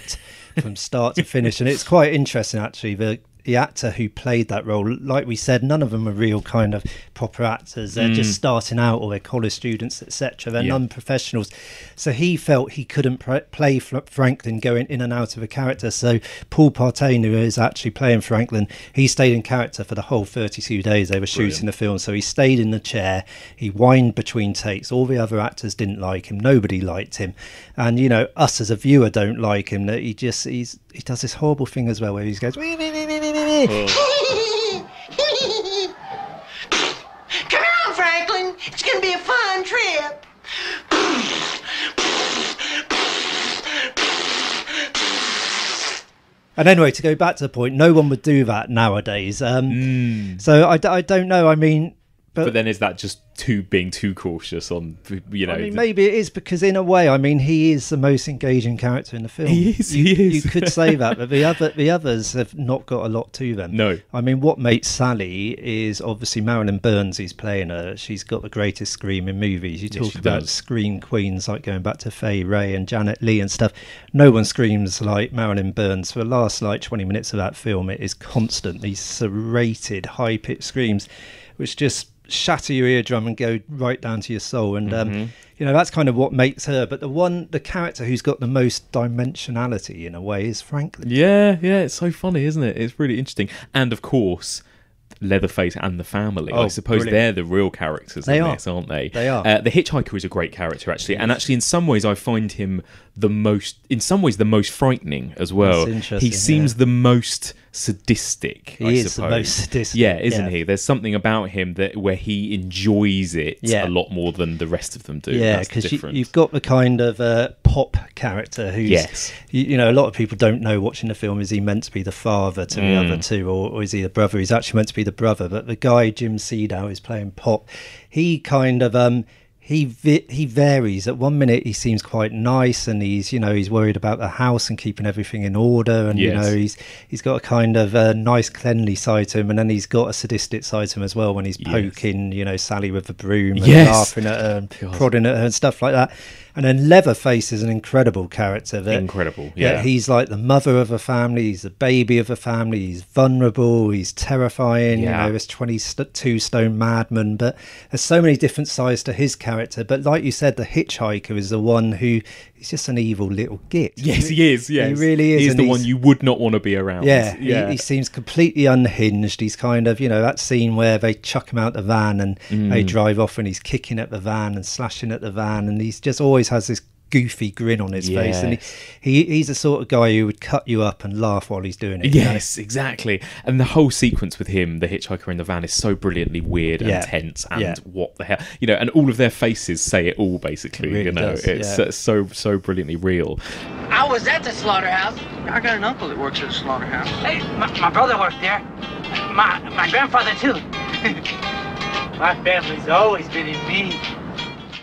from start to finish. And it's quite interesting, actually. The the actor who played that role, like we said, none of them are real kind of proper actors. They're Mm. just starting out, or they're college students, etc. They're Yeah. non-professionals. So he felt he couldn't pr- play Fr- Franklin going in and out of a character. So Paul Partain, who is actually playing Franklin, he stayed in character for the whole 32 days they were shooting the film. So he stayed in the chair. He whined between takes. All the other actors didn't like him. Nobody liked him, and you know us as a viewer don't like him. That he just he's he does this horrible thing as well where he goes. "Wee, wee, wee, wee, wee, wee, wee." Come on, Franklin. It's gonna be a fun trip. And anyway, to go back to the point, no one would do that nowadays. Um, So I, d- I don't know. I mean, but. But then is that just too being too cautious on you know? I mean, maybe it is because in a way, I mean, he is the most engaging character in the film. He is, You, he is. you could say that, but the other the others have not got a lot to them. No. I mean, what makes Sally is obviously Marilyn Burns. Who's playing her. She's got the greatest scream in movies. You talk she about does. scream queens like going back to Fay Wray and Janet Leigh and stuff. No one screams like Marilyn Burns. For the last like twenty minutes of that film, it is constant. These serrated, high pitched screams, which just shatter your eardrum and go right down to your soul. And um, you know that's kind of what makes her. But the one, the character who's got the most dimensionality in a way is Franklin. Yeah, yeah, it's so funny, isn't it? It's really interesting. And of course, Leatherface and the family. I Oh, suppose brilliant. they're the real characters They in are. this, aren't they? They are. Uh, the Hitchhiker is a great character, actually, and actually, in some ways, I find him the most, in some ways, the most frightening as well. He seems yeah. the most sadistic. He I is the most sadistic, Yeah, isn't yeah. he? There's something about him that where he enjoys it Yeah. a lot more than the rest of them do. Yeah, because you, you've got the kind of uh, pop character who's, Yes. you, you know, a lot of people don't know watching the film is he meant to be the father to the Mm. other two, or, or is he the brother? He's actually meant to be the brother, but the guy Jim Siedow is playing Pop. He kind of um he vi- he varies. At one minute he seems quite nice, and he's you know he's worried about the house and keeping everything in order, and you know he's he's got a kind of uh, nice cleanly side to him, and then he's got a sadistic side to him as well when he's Yes. poking you know Sally with the broom and Yes. laughing at her and God. prodding at her and stuff like that. And then Leatherface is an incredible character. That, Incredible, yeah. he's like the mother of a family. He's the baby of a family. He's vulnerable. He's terrifying. Yeah. You know, this twenty-two stone madman. But there's so many different sides to his character. But like you said, the hitchhiker is the one who he's just an evil little git. Yes, he is. Yes, he really is. He's the one you would not want to be around. yeah, yeah. He, he seems completely unhinged. He's kind of, you know, that scene where they chuck him out the van and they Mm. drive off and he's kicking at the van and slashing at the van and he's just always has this goofy grin on his face and he, he he's the sort of guy who would cut you up and laugh while he's doing it. you know? Yes, exactly. And the whole sequence with him, the hitchhiker in the van, is so brilliantly weird and tense. And Yeah. what the hell, you know, and all of their faces say it all. Basically, It really you know, does, it's yeah. uh, so so brilliantly real. I was at the slaughterhouse. I got an uncle that works at the slaughterhouse. Hey, my, my brother worked there. My my grandfather too. my family's always been in me.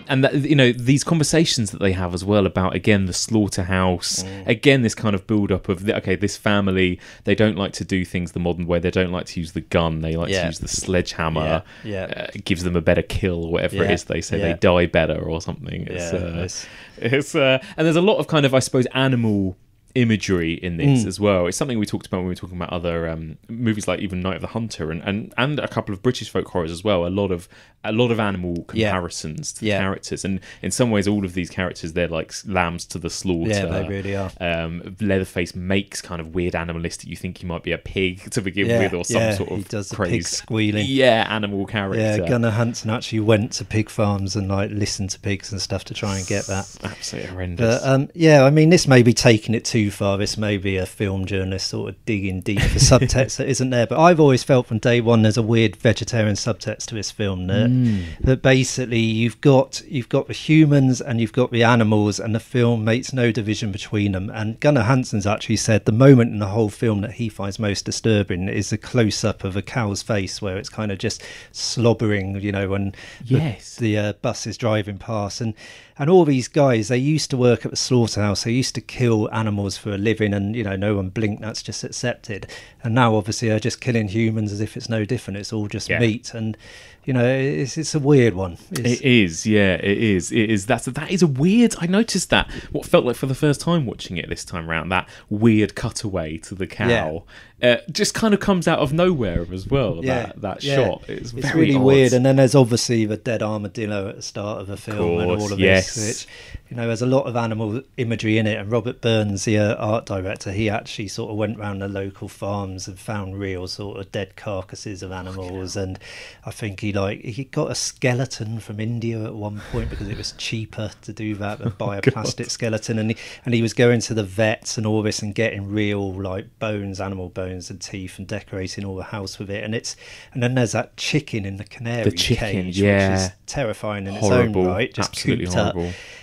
And that you know these conversations that they have as well about again the slaughterhouse Mm. again this kind of build up of the, okay this family they don't like to do things the modern way. They don't like to use the gun. They like Yeah. to use the sledgehammer Yeah, yeah. Uh, gives them a better kill or whatever it is they say. They die better or something. It's, Yeah, uh, it's- it's uh, and there's a lot of kind of i suppose animal imagery in this Mm. as well it's something we talked about when we were talking about other um, movies like even night of the hunter and, and and a couple of british folk horrors as well a lot of a lot of animal Yeah. comparisons to Yeah. characters and in some ways all of these characters they're like lambs to the slaughter Yeah, they really are. um, leatherface makes kind of weird animalistic you think he might be a pig to begin Yeah, with or some yeah, sort of he does crazy pig squealing. yeah animal character Yeah, Gunnar Hansen actually went to pig farms and like listened to pigs and stuff to try and get that. absolutely horrendous But um, yeah, I mean, this may be taking it too far. This may be a film journalist sort of digging deep for subtext that isn't there. But I've always felt from day one there's a weird vegetarian subtext to this film that Mm. that basically you've got you've got the humans and you've got the animals, and the film makes no division between them. And Gunnar Hansen's actually said the moment in the whole film that he finds most disturbing is the close up of a cow's face where it's kind of just slobbering, you know, when the- Yes. the uh, bus is driving past and and all these guys they used to work at the slaughterhouse they used to kill animals for a living and you know no one blinked that's just accepted and now obviously they're just killing humans as if it's no different it's all just Yeah. meat and you know it's it's a weird one it's, It is, yeah, it is. It is. That's that is a weird. I noticed that. What felt like for the first time watching it this time round, that weird cutaway to the cow, uh, just kind of comes out of nowhere as well. that that yeah. shot. It's, it's very really odd. weird. And then there's obviously the dead armadillo at the start of the film and course, all of yes. this, which you know, there's a lot of animal imagery in it. And Robert Burns, the uh, art director, he actually sort of went around the local farms and found real sort of dead carcasses of animals. and I think he like he got a skeleton from India at one point because it was cheaper to do that than buy a God. plastic skeleton. And he, and he was going to the vets and all this and getting real like bones, animal bones and teeth, and decorating all the house with it. And it's and then there's that chicken in the canary the chicken, cage, yeah. which is terrifying in Horrible, its own right, just absolutely cooped up.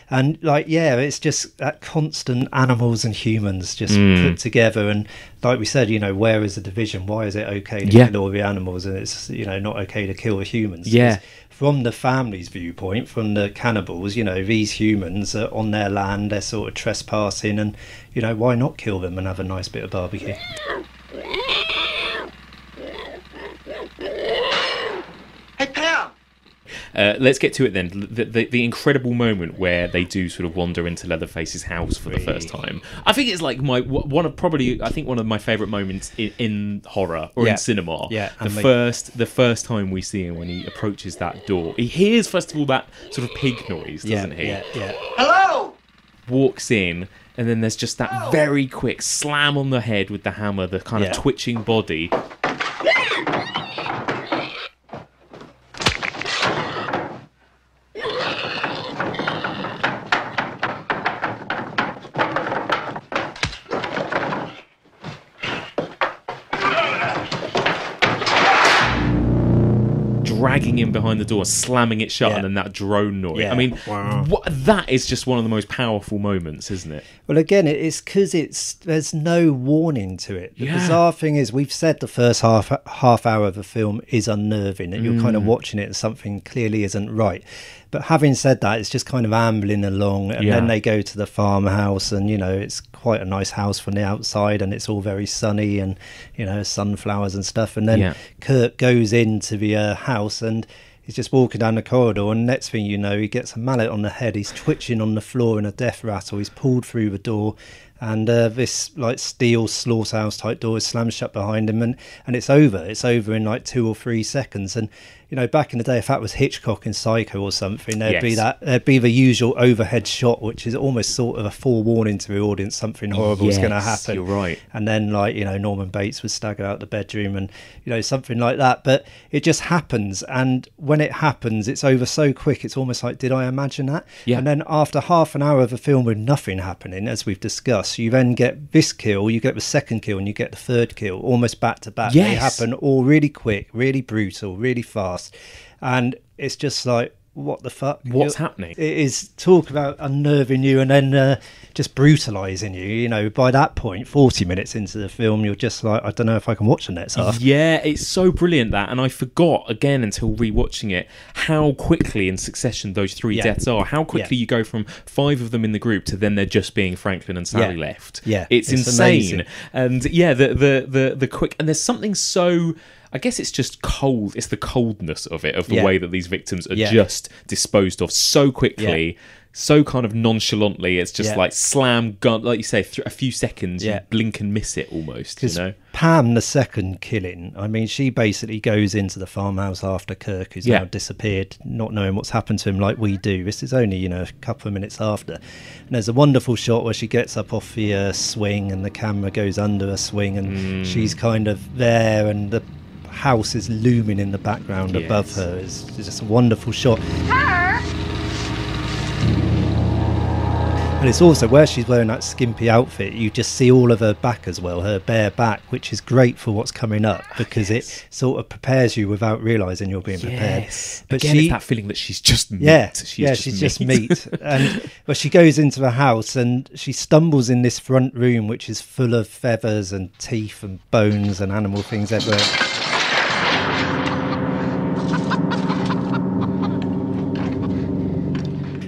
Horrible. And like, yeah, it's just that constant animals and humans just Mm. put together. And like we said, you know, where is the division? Why is it okay to Yeah. kill all the animals and it's you know not okay to kill the humans? yeah From the family's viewpoint, from the cannibals, you know, these humans are on their land, they're sort of trespassing, and you know, why not kill them and have a nice bit of barbecue? Hey, pal. Uh, let's get to it then. The, the, the incredible moment where they do sort of wander into Leatherface's house for the first time. I think it's like my one of probably I think one of my favorite moments in, in horror or Yeah. in cinema. Yeah, the and we- first the first time we see him when he approaches that door, he hears first of all that sort of pig noise, Yeah, doesn't he? yeah, yeah. Hello. Walks in. And then there's just that very quick slam on the head with the hammer, the kind Yeah. of twitching body. dragging him behind the door, slamming it shut, Yeah. and then that drone noise. Yeah. I mean, Wow. wha- that is just one of the most powerful moments, isn't it? Well, again, it's because it's there's no warning to it. The Yeah. bizarre thing is, we've said the first half half hour of the film is unnerving, that you're kind of Mm. watching it and something clearly isn't right. But having said that, it's just kind of ambling along, and Yeah. then they go to the farmhouse, and you know it's quite a nice house from the outside, and it's all very sunny, and you know sunflowers and stuff. And then Yeah. Kirk goes into the uh, house and He's just walking down the corridor, and next thing you know, he gets a mallet on the head. He's twitching on the floor in a death rattle. He's pulled through the door, and uh, this like steel slaughterhouse type door is slammed shut behind him, and and it's over. It's over in like two or three seconds. And you know, back in the day, if that was Hitchcock in Psycho or something, there'd be that there'd be the usual overhead shot, which is almost sort of a forewarning to the audience something horrible is going to happen. you're right. And then like you know, Norman Bates would stagger out the bedroom, and you know something like that. But it just happens, and when it happens, it's over so quick. It's almost like, did I imagine that? Yeah. And then after half an hour of a film with nothing happening, as we've discussed, you then get this kill, you get the second kill, and you get the third kill almost back to back. They happen all really quick, really brutal, really fast, and it's just like. What the fuck? What's You're- happening? It is talk about unnerving you and then uh, just brutalising you. You know, by that point, 40 minutes into the film, you're just like, I don't know if I can watch the next half. Yeah, it's so brilliant that, and I forgot again until rewatching it how quickly in succession those three Yeah. deaths are. How quickly Yeah. you go from five of them in the group to then there just being Franklin and Sally Yeah. left. Yeah, it's, it's insane. amazing. And yeah, the, the the the quick and there's something so. I guess it's just cold. It's the coldness of it, of the Yeah. way that these victims are Yeah. just disposed of so quickly, so kind of nonchalantly. It's just Yeah. like slam gun, like you say, th- a few seconds, Yeah. you blink and miss it almost. You know, Pam, the second killing, I mean, she basically goes into the farmhouse after Kirk, who's Yeah. now disappeared, not knowing what's happened to him like we do. This is only, you know, a couple of minutes after. And there's a wonderful shot where she gets up off the uh, swing and the camera goes under a swing and Mm. she's kind of there and the house is looming in the background above her. It's just a wonderful shot. And it's also where she's wearing that skimpy outfit, you just see all of her back as well, her bare back, which is great for what's coming up because it sort of prepares you without realizing you're being prepared. But Again, she, it's that feeling that she's just meat. yeah, She's yeah, just she's just meat. and but she goes into the house and she stumbles in this front room, which is full of feathers and teeth and bones and animal things everywhere.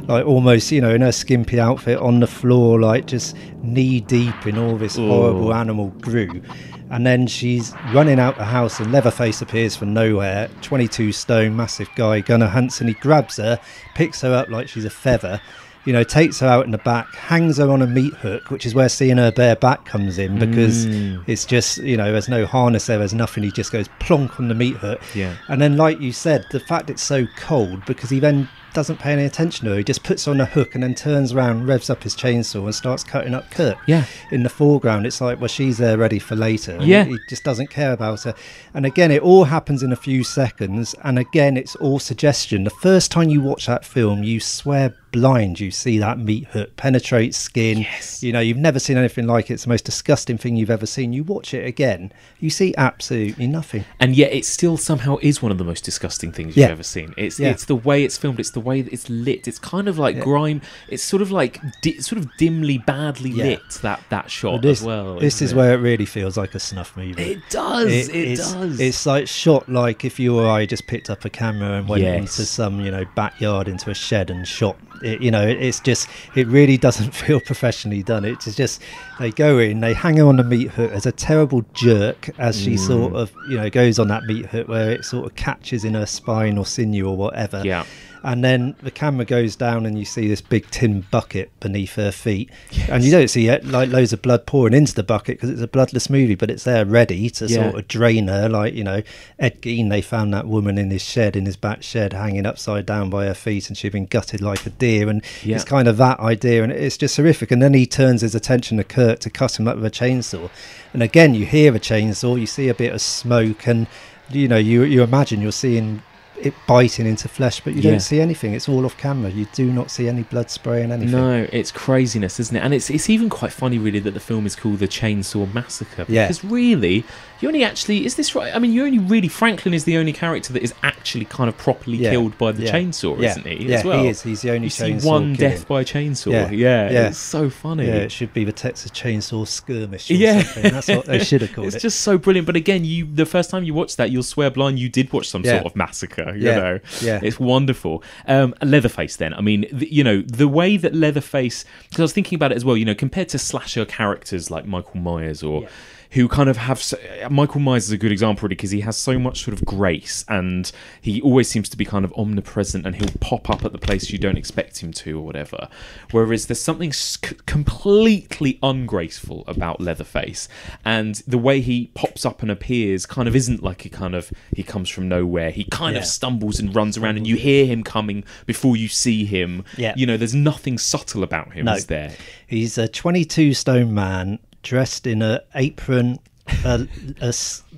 Like almost, you know, in her skimpy outfit on the floor, like just knee deep in all this horrible animal goo. And then she's running out the house, and Leatherface appears from nowhere. 22 stone, massive guy, Gunnar Hansen. He grabs her, picks her up like she's a feather, you know, takes her out in the back, hangs her on a meat hook, which is where seeing her bare back comes in because mm. it's just, you know, there's no harness there, there's nothing. He just goes plonk on the meat hook. Yeah. And then, like you said, the fact it's so cold because he then doesn't pay any attention to her. He just puts on a hook and then turns around, revs up his chainsaw, and starts cutting up Kirk. Yeah. In the foreground, it's like, well, she's there ready for later. Yeah. He just doesn't care about her. And again, it all happens in a few seconds. And again, it's all suggestion. The first time you watch that film, you swear blind you see that meat hook penetrate skin. Yes. You know, you've never seen anything like it. It's the most disgusting thing you've ever seen. You watch it again, you see absolutely nothing. and yet it still somehow is one of the most disgusting things you've Yeah. ever seen. It's Yeah. it's the way it's filmed. It's the way that it's lit. It's kind of like grime. It's sort of like di- sort of dimly, badly Yeah. lit that that shot this, as well. this isn't it? where it really feels like a snuff movie. it does. It, it's, does. It's like shot like if you or I just picked up a camera and went Yes. into some, you know, backyard into a shed and shot. It, you know, it, it's just, it really doesn't feel professionally done. It's just, they go in, they hang her on the meat hook as a terrible jerk as she Mm. sort of, you know, goes on that meat hook where it sort of catches in her spine or sinew or whatever. Yeah. And then the camera goes down, and you see this big tin bucket beneath her feet, and you don't see it, like loads of blood pouring into the bucket because it's a bloodless movie, but it's there ready to Yeah. sort of drain her. Like you know, Ed Gein, they found that woman in his shed, in his back shed, hanging upside down by her feet, and she'd been gutted like a deer. And Yeah. it's kind of that idea, and it's just horrific. And then he turns his attention to Kirk to cut him up with a chainsaw, and again you hear a chainsaw, you see a bit of smoke, and you know you you imagine you're seeing it biting into flesh, but you Yeah. don't see anything. It's all off camera. You do not see any blood spray and anything. No, it's craziness, isn't it? And it's it's even quite funny, really, that the film is called The Chainsaw Massacre. Yeah. Because really, you only actually is this right? I mean, you only really Franklin is the only character that is actually kind of properly Yeah. killed by the Yeah. chainsaw, Yeah. isn't he? Yeah, as well? he is. He's the only You see one killing. death by chainsaw. Yeah, Yeah. It's so funny. Yeah, it should be the Texas Chainsaw Skirmish. Or Yeah. something. that's what they should have called it's it. just so brilliant. But again, you the first time you watch that, you'll swear blind you did watch some sort of massacre. You Yeah. know, Yeah. it's wonderful. Um, Leatherface, then. I mean, the, you know, the way that Leatherface. Because I was thinking about it as well. You know, compared to slasher characters like Michael Myers or. Who kind of have. So, Michael Myers is a good example, really, because he has so much sort of grace and he always seems to be kind of omnipresent and he'll pop up at the place you don't expect him to or whatever. Whereas there's something c- completely ungraceful about Leatherface, and the way he pops up and appears kind of isn't like he kind of he comes from nowhere. He kind Yeah. of stumbles and runs around, and you hear him coming before you see him. Yeah. you know, there's nothing subtle about him, No. is there? He's a 22 stone man dressed in a apron, a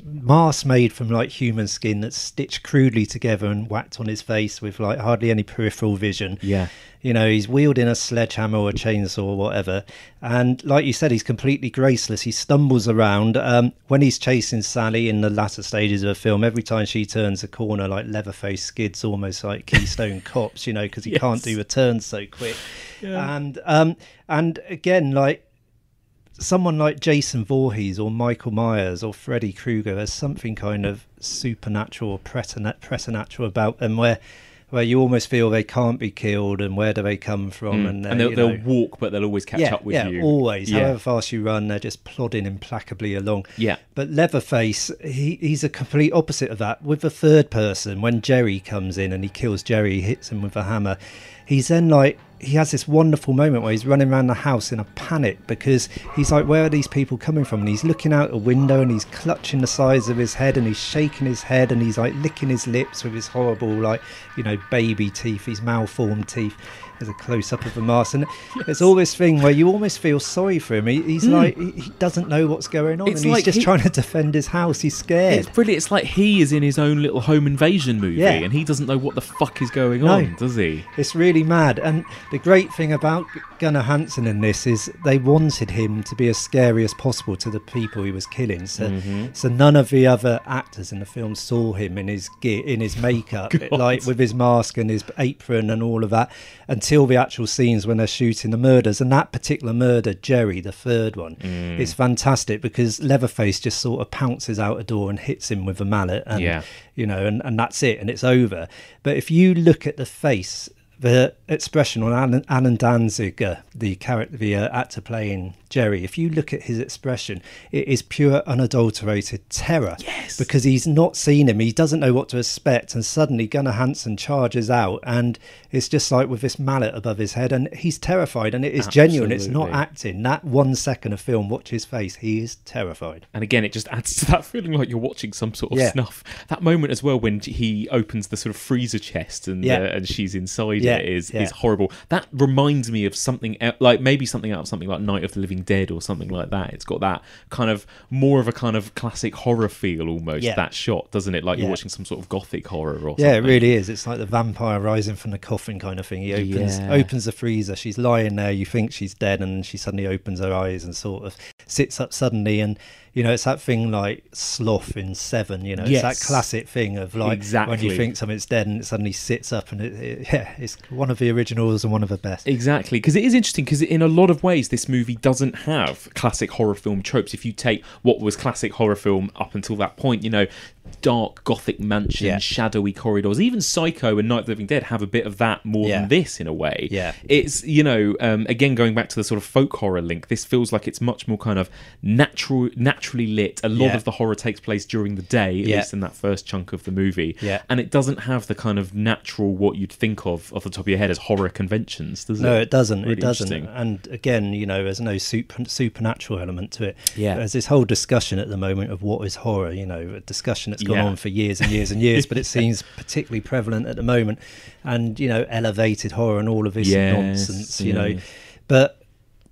mask made from like human skin that's stitched crudely together and whacked on his face with like hardly any peripheral vision. Yeah. You know, he's wielding a sledgehammer or a chainsaw or whatever. And like you said, he's completely graceless. He stumbles around. Um, when he's chasing Sally in the latter stages of the film, every time she turns a corner, like Leatherface skids almost like Keystone Cops, you know, because he can't do a turn so quick. Yeah. And um, and again, like someone like Jason Voorhees or Michael Myers or Freddy Krueger, there's something kind of supernatural or preternatural about them where where you almost feel they can't be killed and where do they come from Mm. and, and they'll, they'll walk, but they'll always catch yeah, up with yeah, you. always. Yeah. However fast you run, they're just plodding implacably along. Yeah. But Leatherface, he, he's a complete opposite of that. With the third person, when Jerry comes in and he kills Jerry, he hits him with a hammer. He's then like he has this wonderful moment where he's running around the house in a panic because he's like, where are these people coming from? And he's looking out a window and he's clutching the sides of his head and he's shaking his head and he's like licking his lips with his horrible, like, you know, baby teeth, his malformed teeth. There's a close up of the mask. And there's all this thing where you almost feel sorry for him. He, he's Mm. like, he, he doesn't know what's going on It's and he's just he- trying to defend his house. He's scared. It's brilliant. It's like he is in his own little home invasion movie, Yeah. and he doesn't know what the fuck is going No. on, does he? It's really mad. And the great thing about Gunnar Hansen in this is they wanted him to be as scary as possible to the people he was killing. So, Mhm. so none of the other actors in the film saw him in his gear, in his makeup, God. like with his mask and his apron and all of that, until the actual scenes when they're shooting the murders. And that particular murder, Jerry, the third one, Mm. is fantastic because Leatherface just sort of pounces out a door and hits him with a mallet, and Yeah. you know, and, and that's it, and it's over. But if you look at the face, the expression on Alan, Allen Danziger, the character, the uh, actor playing Jerry, if you look at his expression, it is pure, unadulterated terror. Yes. Because he's not seen him, he doesn't know what to expect, and suddenly Gunnar Hansen charges out, and it's just like with this mallet above his head, and he's terrified, and it is genuine. It's not acting. That one second of film, watch his face, he is terrified. And again, it just adds to that feeling like you're watching some sort of Yeah. snuff. That moment as well when he opens the sort of freezer chest and Yeah. uh, and she's inside Yeah, it is yeah. is horrible. That reminds me of something like maybe something out of something like Night of the Living Dead or something like that. It's got that kind of more of a kind of classic horror feel almost. Yeah. That shot, doesn't it? Like you're watching some sort of gothic horror or Yeah, it really is. It's like the vampire rising from the coffin kind of thing. He opens Yeah. opens the freezer. She's lying there. You think she's dead, and she suddenly opens her eyes and sort of sits up suddenly. And you know, it's that thing like sloth in Seven. You know, it's that classic thing of like when you think something's dead and it suddenly sits up. And it, it, yeah, it's one of the originals and one of the best. Exactly, because it is interesting. Because in a lot of ways, this movie doesn't have classic horror film tropes. If you take what was classic horror film up until that point, you know, dark gothic mansion, Yeah. shadowy corridors, even Psycho and Night of the Living Dead have a bit of that more Yeah. than this in a way. Yeah. it's you know, um, again going back to the sort of folk horror link. This feels like it's much more kind of natural, naturally lit. A lot Yeah. of the horror takes place during the day, at least in that first chunk of the movie. Yeah. and it doesn't have the kind of natural what you'd think of off the top of your head as horror conventions, does No, it? No, it doesn't. Really it doesn't. And again, you know, there's no super, supernatural element to it. Yeah. There's this whole discussion at the moment of what is horror. You know, a discussion that's gone Yeah. on for years and years and years, but it seems particularly prevalent at the moment. And you know, elevated horror and all of this Yes, nonsense. You know, but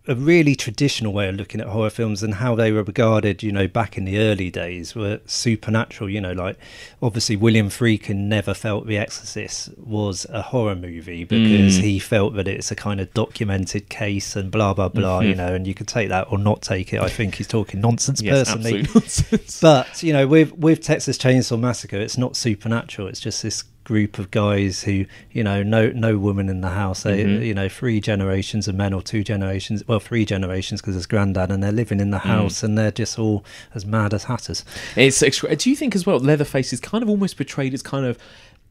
a really traditional way of looking at horror films and how they were regarded, you know, back in the early days were supernatural. You know, like obviously William Friedkin never felt The Exorcist was a horror movie because Mm. he felt that it's a kind of documented case and blah blah blah. You Mhm. know, and you could take that or not take it. I think he's talking nonsense Yes, personally. nonsense. But you know, with with Texas Chainsaw Massacre, it's not supernatural. It's just this group of guys who, you know, no no woman in the house. They, Mhm. you know, three generations of men or two generations, well, three generations because there's granddad, and they're living in the Mm. house, and they're just all as mad as hatters. It's extra- do you think as well Leatherface is kind of almost portrayed as kind of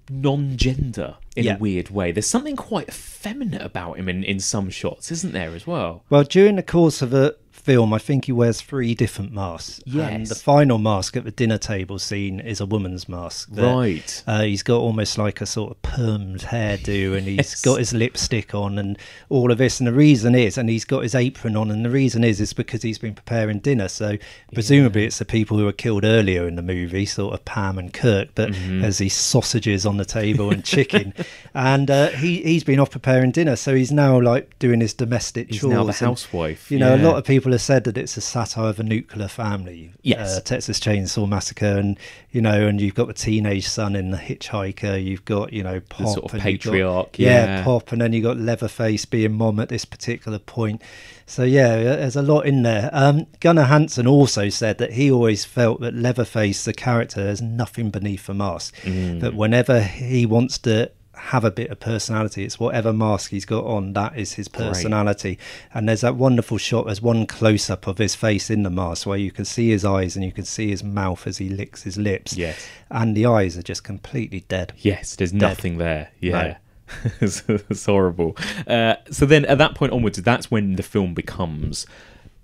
non-gender in Yeah. a weird way? There's something quite effeminate about him in, in some shots, isn't there as well? Well, during the course of the film, I think he wears three different masks. Yes. And the final mask at the dinner table scene is a woman's mask. that, Right. Uh, he's got almost like a sort of permed hairdo and he's Yes. got his lipstick on and all of this. And the reason is, and he's got his apron on, and the reason is, is because he's been preparing dinner. So presumably it's the people who were killed earlier in the movie, sort of Pam and Kirk, but Mm-hmm. there's these sausages on the table and chicken. and uh, he, he's been off preparing dinner. So he's now like doing his domestic He's chores. now the and, housewife, You know, a lot of people said that it's a satire of a nuclear family. Yes. Uh, Texas Chainsaw Massacre, and you know, and you've got the teenage son in the Hitchhiker. You've got you know Pop, sort of and you've got- patriarch, yeah, yeah. Pop, and then you've got Leatherface being mom at this particular point. So yeah, there's a lot in there. Um, Gunnar Hansen also said that he always felt that Leatherface, the character, has nothing beneath the mask. Mm. That whenever he wants to have a bit of personality, it's whatever mask he's got on that is his Great. personality. And there's that wonderful shot. There's one close up of his face in the mask where you can see his eyes and you can see his mouth as he licks his lips. Yes. and the eyes are just completely dead. Yes, there's Dead. nothing there. Yeah. it's, it's horrible. Uh, so then at that point onwards, that's when the film becomes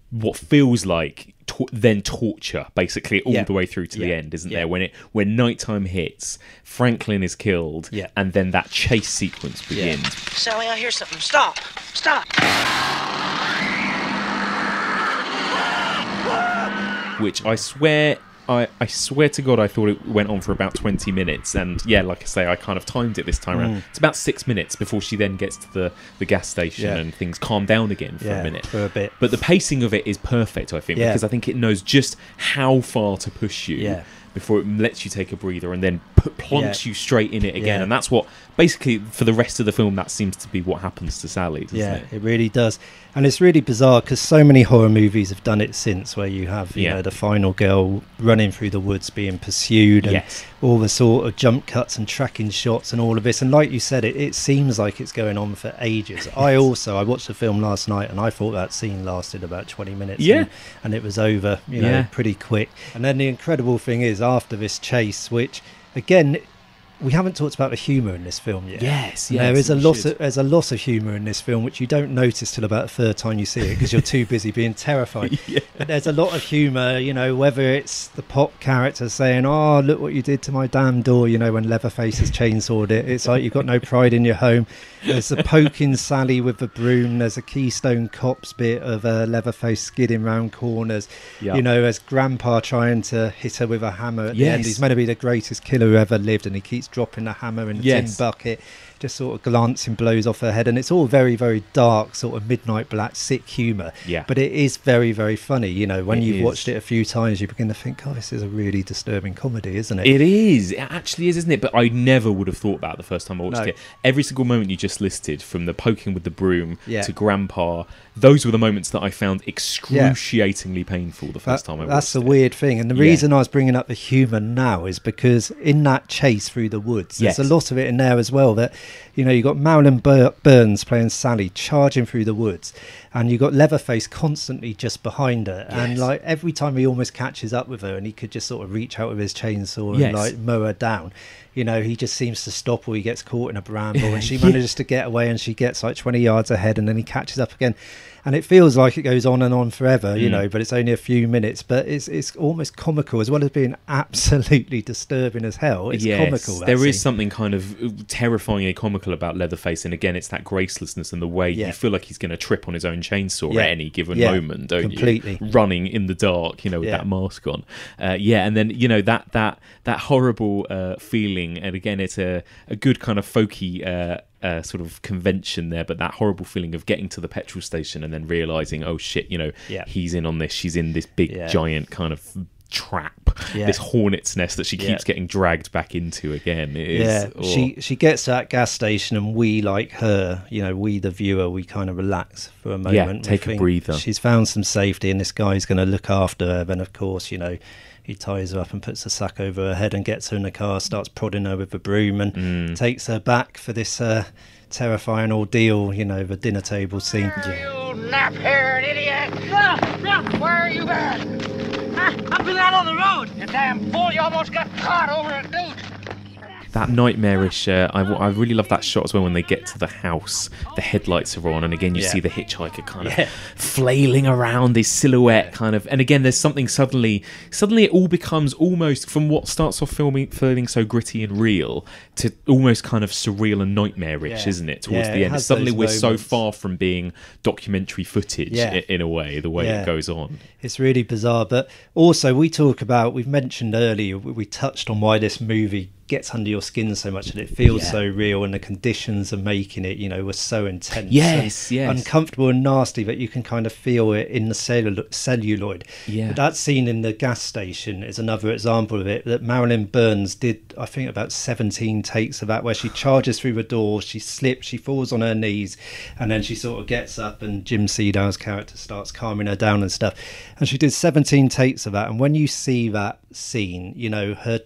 what feels like to- then torture, basically all Yeah. the way through to the end, isn't Yeah. there? When it when nighttime hits, Franklin is killed, Yeah. and then that chase sequence begins. Sally, I hear something. Stop! Stop! which I swear. I, I swear to God, I thought it went on for about 20 minutes. And yeah, like I say, I kind of timed it this time Mm. around. It's about six minutes before she then gets to the, the gas station Yeah. and things calm down again for Yeah, a minute. for a bit. But the pacing of it is perfect, I think, Yeah. because I think it knows just how far to push you before it lets you take a breather and then put, plunks Yeah. you straight in it again. Yeah. And that's what, basically, for the rest of the film, that seems to be what happens to Sally, doesn't yeah, it? it? really does. And it's really bizarre because so many horror movies have done it since, where you have you Yeah. know the final girl running through the woods being pursued, and Yes. all the sort of jump cuts and tracking shots and all of this. And like you said, it, it seems like it's going on for ages. I also I watched the film last night and I thought that scene lasted about twenty minutes. Yeah. and, and it was over, you know, Yeah. pretty quick. And then the incredible thing is after this chase, which again. We haven't talked about the humour in this film yet. Yes, yes, there is a lot should. of there's a lot of humour in this film which you don't notice till about the third time you see it because you're too busy being terrified. But there's a lot of humour, you know, whether it's the pop character saying, "Oh, look what you did to my damn door," you know, when Leatherface has chainsawed it. It's like you've got no pride in your home. There's the poking Sally with the broom. There's a Keystone Cops bit of uh, Leatherface skidding round corners. Yeah. You know, as Grandpa trying to hit her with a hammer at the end. He's meant to be the greatest killer who ever lived, and he keeps dropping the hammer in the Yes. tin bucket, just sort of glancing blows off her head, and it's all very, very dark, sort of midnight black, sick humour. Yeah. But it is very, very funny. You know, when It you've is. watched it a few times, you begin to think, "Oh, this is a really disturbing comedy, isn't it?" It is. It actually is, isn't it? But I never would have thought that the first time I watched No. it. Every single moment you just listed, from the poking with the broom Yeah. to Grandpa, those were the moments that I found excruciatingly painful the first That- time I watched that's the it. weird thing, and the Yeah. reason I was bringing up the humour now is because in that chase through the woods, there's a lot of it in there as well. That you know, you've got Marilyn Bur- Burns playing Sally charging through the woods, and you've got Leatherface constantly just behind her, and like every time he almost catches up with her, and he could just sort of reach out with his chainsaw Yes. and like mow her down. You know, he just seems to stop or he gets caught in a bramble, and she Yeah. manages to get away, and she gets like 20 yards ahead, and then he catches up again. And it feels like it goes on and on forever, you Mm. know, but it's only a few minutes. But it's it's almost comical as well as being absolutely disturbing as hell. It's yes, comical. there is scene. something kind of terrifyingly comical about Leatherface, and again, it's that gracelessness and the way Yeah. you feel like he's going to trip on his own chainsaw Yeah. at any given Yeah, moment, don't completely. you? Running in the dark, you know, with that mask on. Uh, yeah, and then you know that that that horrible uh, feeling, and again, it's a a good kind of folky. Uh, uh, sort of convention there, but that horrible feeling of getting to the petrol station and then realizing, oh shit, you know, Yeah. he's in on this. She's in this big Yeah. giant kind of trap, Yeah. this hornet's nest that she keeps getting dragged back into again. It is, yeah, oh. she she gets to that gas station, and we like her, you know, we the viewer, we kind of relax for a moment. Yeah, take a breather. She's found some safety, and this guy's going to look after her. Then, of course, you know, he ties her up and puts a sack over her head and gets her in the car, starts prodding her with a broom, and Mm. takes her back for this uh, terrifying ordeal. You know, the dinner table scene. You nap-haired idiot! No, no, where are you been? Huh? I've been out on the road. You damn fool, you almost got caught over a dude. That nightmarish. Uh, I, I really love that shot as well when they get to the house. The headlights are on, and again you Yeah. see the hitchhiker kind of Yeah. flailing around this silhouette, kind of. And again, there's something suddenly. Suddenly, it all becomes almost from what starts off filming feeling so gritty and real to almost kind of surreal and nightmarish, Yeah. isn't it? Towards the end, suddenly we're so far from being documentary footage Yeah. i- in a way. The way it goes on. It's really bizarre. But also, we talk about, we've mentioned earlier, we touched on why this movie gets under your skin so much and it feels Yeah. so real and the conditions of making it, you know, were so intense. Yes, yes. Uncomfortable and nasty, but you can kind of feel it in the cellu- celluloid. Yeah. But that scene in the gas station is another example of it that Marilyn Burns did, I think, about 17 takes of that where she charges through the door, she slips, she falls on her knees, and then she sort of gets up and Jim Siedow's character starts calming her down and stuff. And she did 17 takes of that. And when you see that scene, you know, her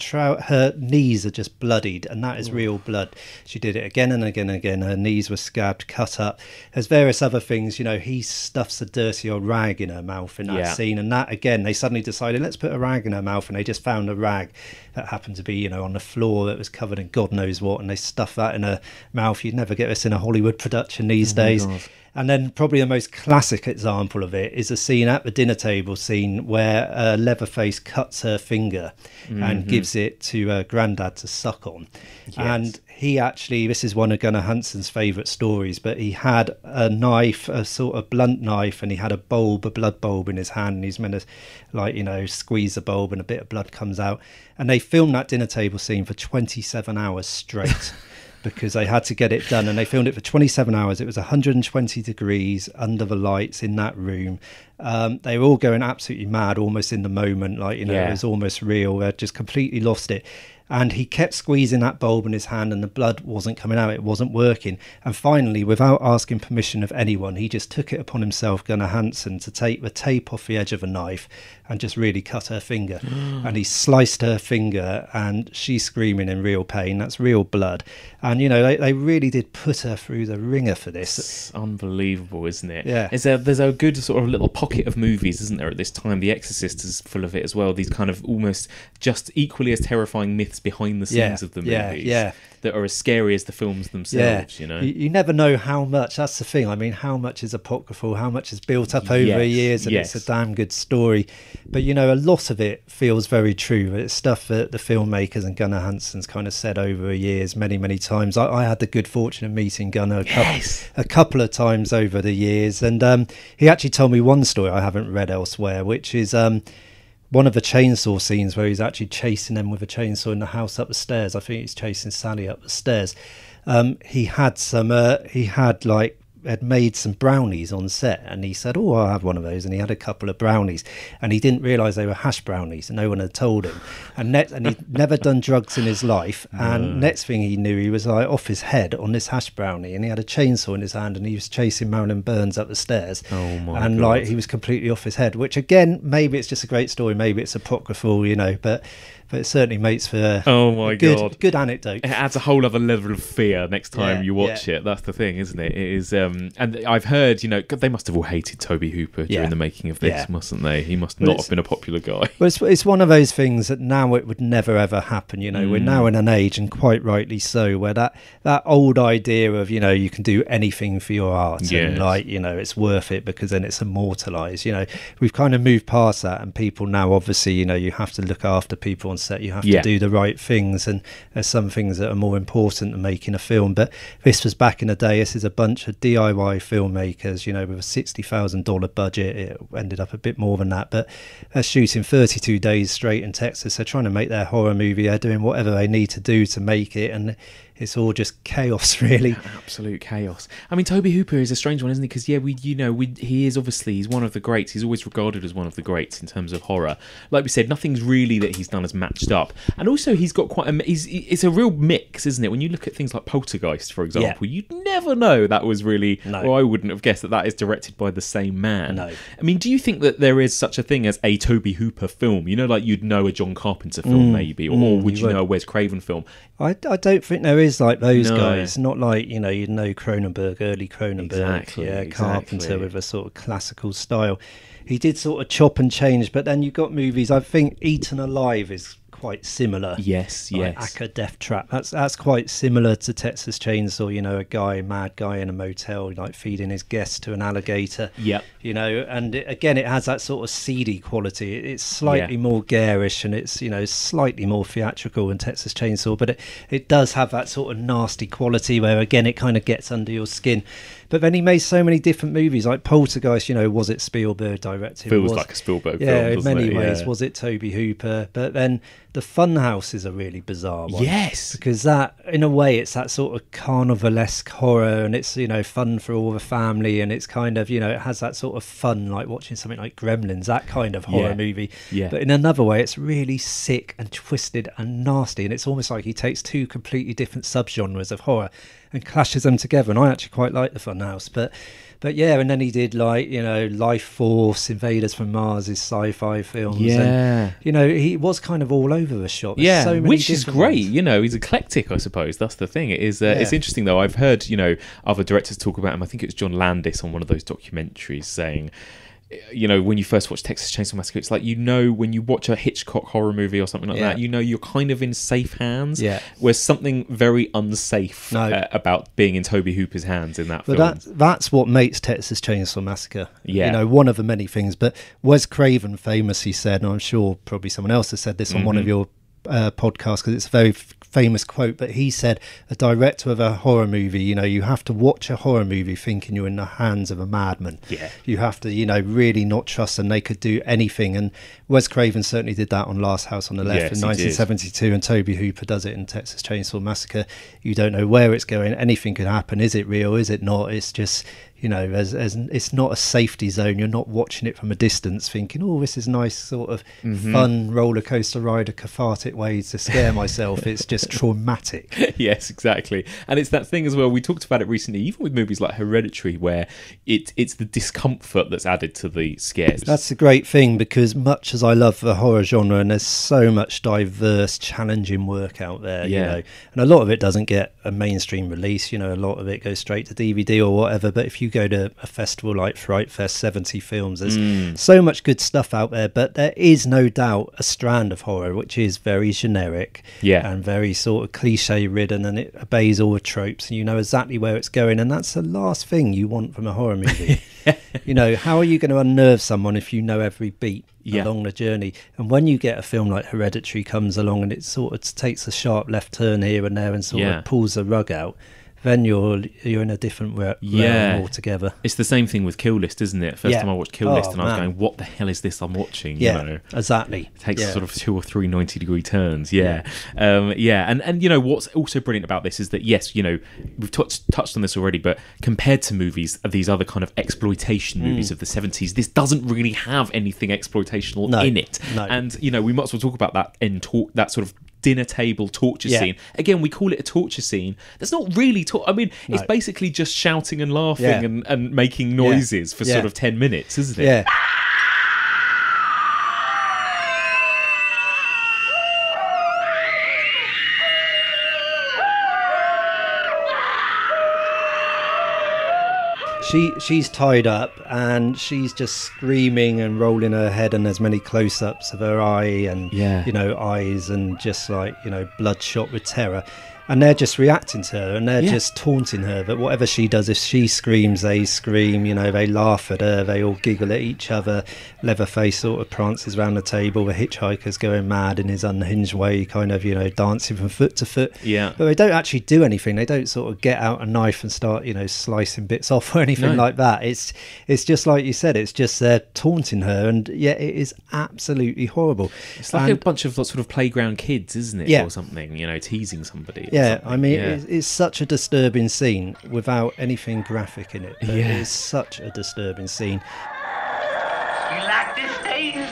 her knees are just bloodied, and that is mm. real blood. She did it again and again and again. Her knees were scabbed, cut up. There's various other things, you know, he stuffs a dirty old rag in her mouth in that Yeah. scene. And that, again, they suddenly decided, let's put a rag in her mouth. And they just found a rag that happened to be, you know, on the floor that was covered in God knows what. And they stuff that in a mouth. You'd never get this in a Hollywood production these Oh days. And then probably the most classic example of it is a scene at the dinner table scene where uh, Leatherface cuts her finger and Mhm. gives it to her granddad to suck on. Yes. And he actually, this is one of Gunnar Hansen's favourite stories, but he had a knife, a sort of blunt knife, and he had a bulb, a blood bulb in his hand, and he's meant to, like, you know, squeeze the bulb and a bit of blood comes out. And they filmed that dinner table scene for 27 hours straight. because they had to get it done and they filmed it for 27 hours. It was 120 degrees under the lights in that room. Um, they were all going absolutely mad almost in the moment, like, you know, Yeah. it was almost real. They just completely lost it. And he kept squeezing that bulb in his hand and the blood wasn't coming out. It wasn't working. And finally, without asking permission of anyone, he just took it upon himself, Gunnar Hansen, to take the tape off the edge of a knife and just really cut her finger. and he sliced her finger and she's screaming in real pain. That's real blood. And, you know, they, they really did put her through the wringer for this. It's unbelievable, isn't it? Yeah. There's a, there's a good sort of little pocket of movies, isn't there, at this time? The Exorcist is full of it as well. These kind of almost just equally as terrifying myths behind the scenes Yeah, of the yeah, movies. yeah. That are as scary as the films themselves, you know? You, you never know how much. That's the thing. I mean, how much is apocryphal? How much is built up over Yes, years? And yes. it's a damn good story. But you know, a lot of it feels very true. It's stuff that the filmmakers and Gunnar Hansen's kind of said over the years, many, many times. I, I had the good fortune of meeting Gunnar a couple, a couple of times over the years, and um, he actually told me one story I haven't read elsewhere, which is. Um, one of the chainsaw scenes where he's actually chasing them with a chainsaw in the house up the stairs. I think he's chasing Sally up the stairs. Um, he had some. Uh, he had like had made some brownies on set, and he said, "Oh, I'll have one of those." And he had a couple of brownies, and he didn't realise they were hash brownies, and no one had told him. And net, and he'd never done drugs in his life. And next thing he knew, he was like off his head on this hash brownie, and he had a chainsaw in his hand, and he was chasing Marilyn Burns up the stairs. Oh, my And God. like he was completely off his head. Which again, maybe it's just a great story, maybe it's apocryphal, you know, but but it certainly makes for Oh my good, God. good anecdote. It adds a whole other level of fear next time Yeah, you watch it. That's the thing, isn't it? It is, um, and I've heard, you know, they must have all hated Tobe Hooper during Yeah. the making of this, Yeah. mustn't they? He must Well, not have been a popular guy. Well, it's, it's one of those things that now it would never ever happen. You know, we're Mm. now in an age, and quite rightly so, where that that old idea of you know you can do anything for your art Yes. and like you know it's worth it because then it's immortalized. You know, we've kind of moved past that, and people now obviously you know you have to look after people on set. You have Yeah. to do the right things, and there's some things that are more important than making a film. But this was back in the day. This is a bunch of DIY filmmakers, you know, with a sixty thousand dollar budget. It ended up a bit more than that, but they're shooting thirty two days straight in Texas. They're trying to make their horror movie. They're doing whatever they need to do to make it, and it's all just chaos, really. Absolute chaos. I mean, Tobe Hooper is a strange one, isn't he? Because yeah, we, you know, we he is obviously he's one of the greats. He's always regarded as one of the greats in terms of horror. Like we said, nothing's really that he's done has matched up. And also, he's got quite a. He's it's a real mix, isn't it? When you look at things like Poltergeist, for example, you'd never know that was really. No. Or I wouldn't have guessed that that is directed by the same man. No. I mean, do you think that there is such a thing as a Tobe Hooper film? You know, like you'd know a John Carpenter film, Mm, maybe, or, mm, would you you would. know a Wes Craven film? I, I don't think there is like those No. guys. Not like you know you know Cronenberg, early Cronenberg, Exactly, yeah, Carpenter with a sort of classical style. He did sort of chop and change, but then you got movies. I think Eaten Alive is quite similar. Yes, like yes. Acker Death Trap. That's that's quite similar to Texas Chainsaw. You know, a guy, mad guy in a motel, like feeding his guests to an alligator. Yep. You know, and it, again, it has that sort of seedy quality. It- It's slightly Yeah. more garish and it's you know slightly more theatrical than Texas Chainsaw, but it it does have that sort of nasty quality where again it kind of gets under your skin. But then he made so many different movies, like Poltergeist. You know, was it Spielberg directed? Feels Was- like a Spielberg yeah, film, in many it? ways. Yeah. Was it Tobe Hooper? But then the Funhouse is a really bizarre one. Yes. because that, in a way, it's that sort of carnivalesque horror, and it's you know fun for all the family, and it's kind of you know it has that sort of fun, like watching something like Gremlins, that kind of horror Yeah. movie. Yeah. But in another way, it's really sick and twisted and nasty, and it's almost like he takes two completely different subgenres of horror and clashes them together. And I actually quite like the Funhouse, but. But yeah, and then he did like you know Life Force, Invaders from Mars, his sci-fi films. and, Yeah. you know he was kind of all over the shop. There's yeah, so many which is great. ones. You know, he's eclectic. I suppose that's the thing. It is. Uh, It's interesting though. I've heard you know other directors talk about him. I think it was John Landis on one of those documentaries saying. You know, when you first watch Texas Chainsaw Massacre, it's like you know when you watch a Hitchcock horror movie or something like Yeah. that, you know you're kind of in safe hands. Yeah. Where's something very unsafe No. uh, about being in Tobe Hooper's hands in that But film. that's that's what makes Texas Chainsaw Massacre. Yeah. You know, one of the many things. But Wes Craven famously said, and I'm sure probably someone else has said this on one of your uh, podcasts because it's a very f- famous quote. But he said, a director of a horror movie, you know, you have to watch a horror movie thinking you're in the hands of a madman. Yeah. You have to, you know, really not trust them. They could do anything. And Wes Craven certainly did that on Last House on the Left Yes, in 1972, and Tobe Hooper does it in Texas Chainsaw Massacre. You don't know where it's going. Anything could happen. Is it real? Is it not? It's just you know, as, as it's not a safety zone. You're not watching it from a distance, thinking, "Oh, this is nice, sort of Mhm. fun roller coaster ride, a cathartic way to scare myself." it's just traumatic. yes, exactly. And it's that thing as well. We talked about it recently, even with movies like Hereditary, where it it's the discomfort that's added to the scares. That's a great thing because much as I love the horror genre, and there's so much diverse, challenging work out there, you know, and a lot of it doesn't get a mainstream release. You know, a lot of it goes straight to DVD or whatever. But if you go to a festival like FrightFest, 70 films, there's Mm. so much good stuff out there. But there is no doubt a strand of horror which is very generic, Yeah. and very sort of cliche ridden, and it obeys all the tropes, and you know exactly where it's going, and that's the last thing you want from a horror movie. you know, how are you going to unnerve someone if you know every beat Yeah. along the journey? And when you get a film like Hereditary comes along and it sort of takes a sharp left turn here and there and sort Yeah. of pulls the rug out, then you're you're in a different re- yeah, realm altogether. It's the same thing with Kill List, isn't it? First Yeah. time I watched Kill Oh, List, and I was man. going, "What the hell is this I'm watching?" Yeah, you know? exactly. It takes Yeah. sort of two or three 90 degree turns. Yeah. Um, yeah. And, and, you know, what's also brilliant about this is that, yes, you know, we've touched, touched on this already, but compared to movies, of these other kind of exploitation Mm. movies of the 70s, this doesn't really have anything exploitational No, in it. no. And, you know, we might as well talk about that in talk, that sort of dinner table torture Yeah. scene. Again, we call it a torture scene. That's not really, tor- I mean, it's basically just shouting and laughing Yeah. and, and making noises for Yeah. sort of 10 minutes, isn't it? Yeah. She she's tied up and she's just screaming and rolling her head and there's many close-ups of her eye and Yeah. you know eyes and just like you know bloodshot with terror and they're just reacting to her and they're Yeah. just taunting her that whatever she does if she screams they scream you know they laugh at her they all giggle at each other leatherface sort of prances around the table the hitchhiker's going mad in his unhinged way kind of you know dancing from foot to foot Yeah. but they don't actually do anything. They don't sort of get out a knife and start, you know, slicing bits off or anything No. like that. It's it's just like you said. It's just they're taunting her, and yet it is absolutely horrible. It's like a bunch of sort of playground kids, isn't it? Yeah. Or something, you know, teasing somebody. Or yeah, something. I mean, Yeah. it's, it's such a disturbing scene without anything graphic in it. but Yeah. It is such a disturbing scene. You like this, Dave?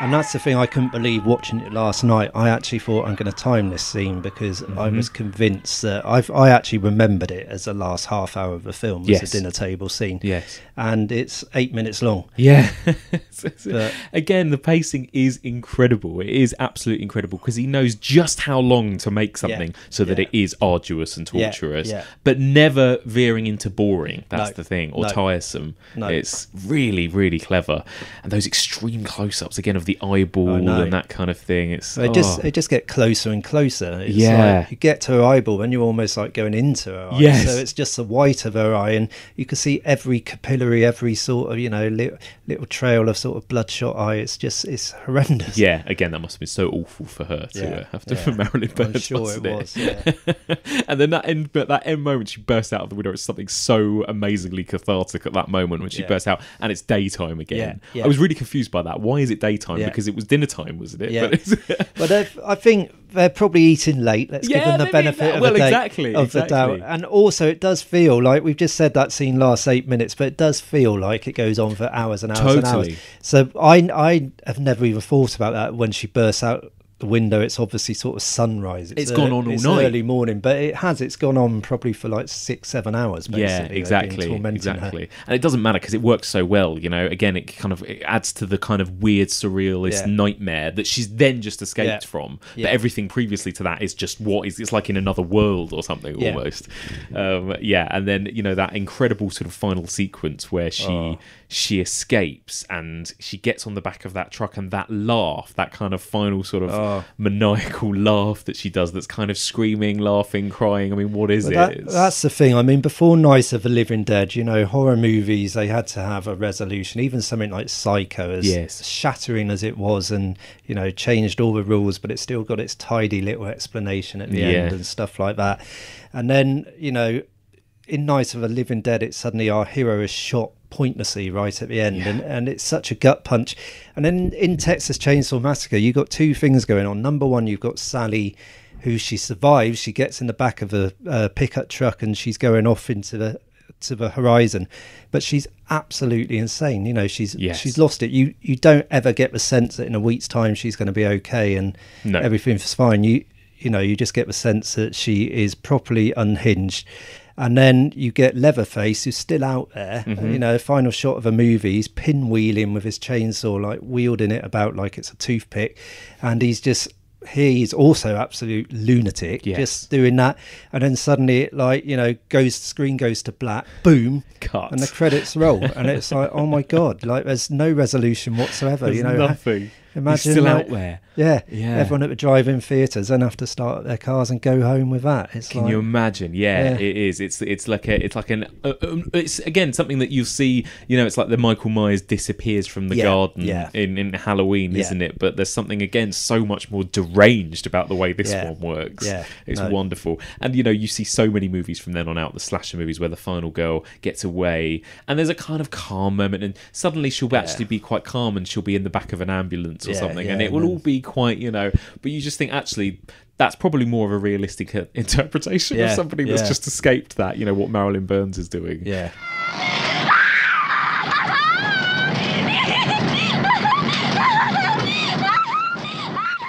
And that's the thing I couldn't believe watching it last night. I actually thought I'm going to time this scene because I Mhm. was convinced that I've I actually remembered it as the last half hour of the film as a dinner table scene. Yes. And it's eight minutes long. Yeah. But- Again, the pacing is incredible. It is absolutely incredible because he knows just how long to make something so that yeah. it is arduous and Yeah, torturous, yeah. but never veering into boring. That's No, the thing, or no, tiresome. no. It's really, really clever. And those extreme close ups again of the eyeball oh, and that kind of thing. It's They just oh. they just get closer and closer. It's Yeah. like you get to her eyeball and you're almost like going into her eye. Yes. So it's just the white of her eye, and you can see every capillary, every sort of you know little, little trail of sort of bloodshot eye. It's just it's horrendous. Yeah, again, that must have been so awful for her to Yeah, have to yeah. for Marilyn I'm sure wasn't it was, and then that end, but that end moment, she bursts out of the window. It's something so amazingly cathartic at that moment when she Yeah. bursts out, and it's daytime again. Yeah, yeah. I was really confused by that. Why is it daytime? Yeah. Because it was dinner time, wasn't it? Yeah. But it's- I think they're probably eating late. Let's Yeah, give them the benefit of well, the, exactly, of the doubt. And also, it does feel like we've just said that scene lasts eight minutes, but it does feel like it goes on for hours and hours and hours. Totally. So I, I have never even thought about that when she bursts out the window. It's obviously sort of sunrise. It's gone on all it's night. early morning, but it has. It's gone on probably for like six, seven hours. Basically, yeah, They've exactly, her. exactly. And it doesn't matter because it works so well. You know, again, it kind of it adds to the kind of weird, surrealist Yeah. nightmare that she's then just escaped Yeah. from. Yeah. But everything previously to that is just what is. It's like in another world or something almost. Um, yeah, and then you know that incredible sort of final sequence where she Oh. She escapes and she gets on the back of that truck and that laugh, that kind of final sort of Oh. maniacal laugh that she does. That's kind of screaming, laughing, crying. I mean, what is it? that- that's the thing. I mean, before Night of the Living Dead, you know, horror movies they had to have a resolution. Even something like Psycho, as Yes. shattering as it was, and you know, changed all the rules, but it still got its tidy little explanation at the Yeah. end and stuff like that. And then, you know, in Night of the Living Dead, it's suddenly our hero is shot pointlessly right at the end, and, and it's such a gut punch. And then in Texas Chainsaw Massacre, you've got two things going on. Number one, you've got Sally, who she survives. She gets in the back of a, uh pickup truck and she's going off into the to the horizon, but she's absolutely insane. You know, she's Yes. she's lost it. You you don't ever get the sense that in a week's time she's going to be okay and No. everything's fine. You you know, you just get the sense that she is properly unhinged. And then you get Leatherface, who's still out there. Mhm. You know, final shot of a movie, he's pinwheeling with his chainsaw, like wielding it about like it's a toothpick. And he's just, he's also absolute lunatic, Yes. just doing that. And then suddenly, it like, you know, goes, screen goes to black, boom, Cut. and the credits roll. and it's like, oh my God, like there's no resolution whatsoever. There's you know, nothing. Imagine He's still like- out there. Yeah, Yeah. Everyone at the drive-in theatres then have to start up their cars and go home with that. It's Can like, you imagine? Yeah, Yeah. it is. It's it's like a it's like an uh, um, it's again something that you see. You know, it's like the Michael Myers disappears from the Yeah, garden yeah. in in Halloween, isn't it? But there's something again so much more deranged about the way this one works. Yeah, it's no. wonderful. And you know, you see so many movies from then on out, the slasher movies where the final girl gets away, and there's a kind of calm moment, and suddenly she'll actually be quite calm, and she'll be in the back of an ambulance or Yeah, something, yeah, and it will all be quite you know. But you just think actually. That's probably more of a realistic uh, interpretation of somebody that's yeah. just escaped that, you know, what Marilyn Burns is doing. Yeah.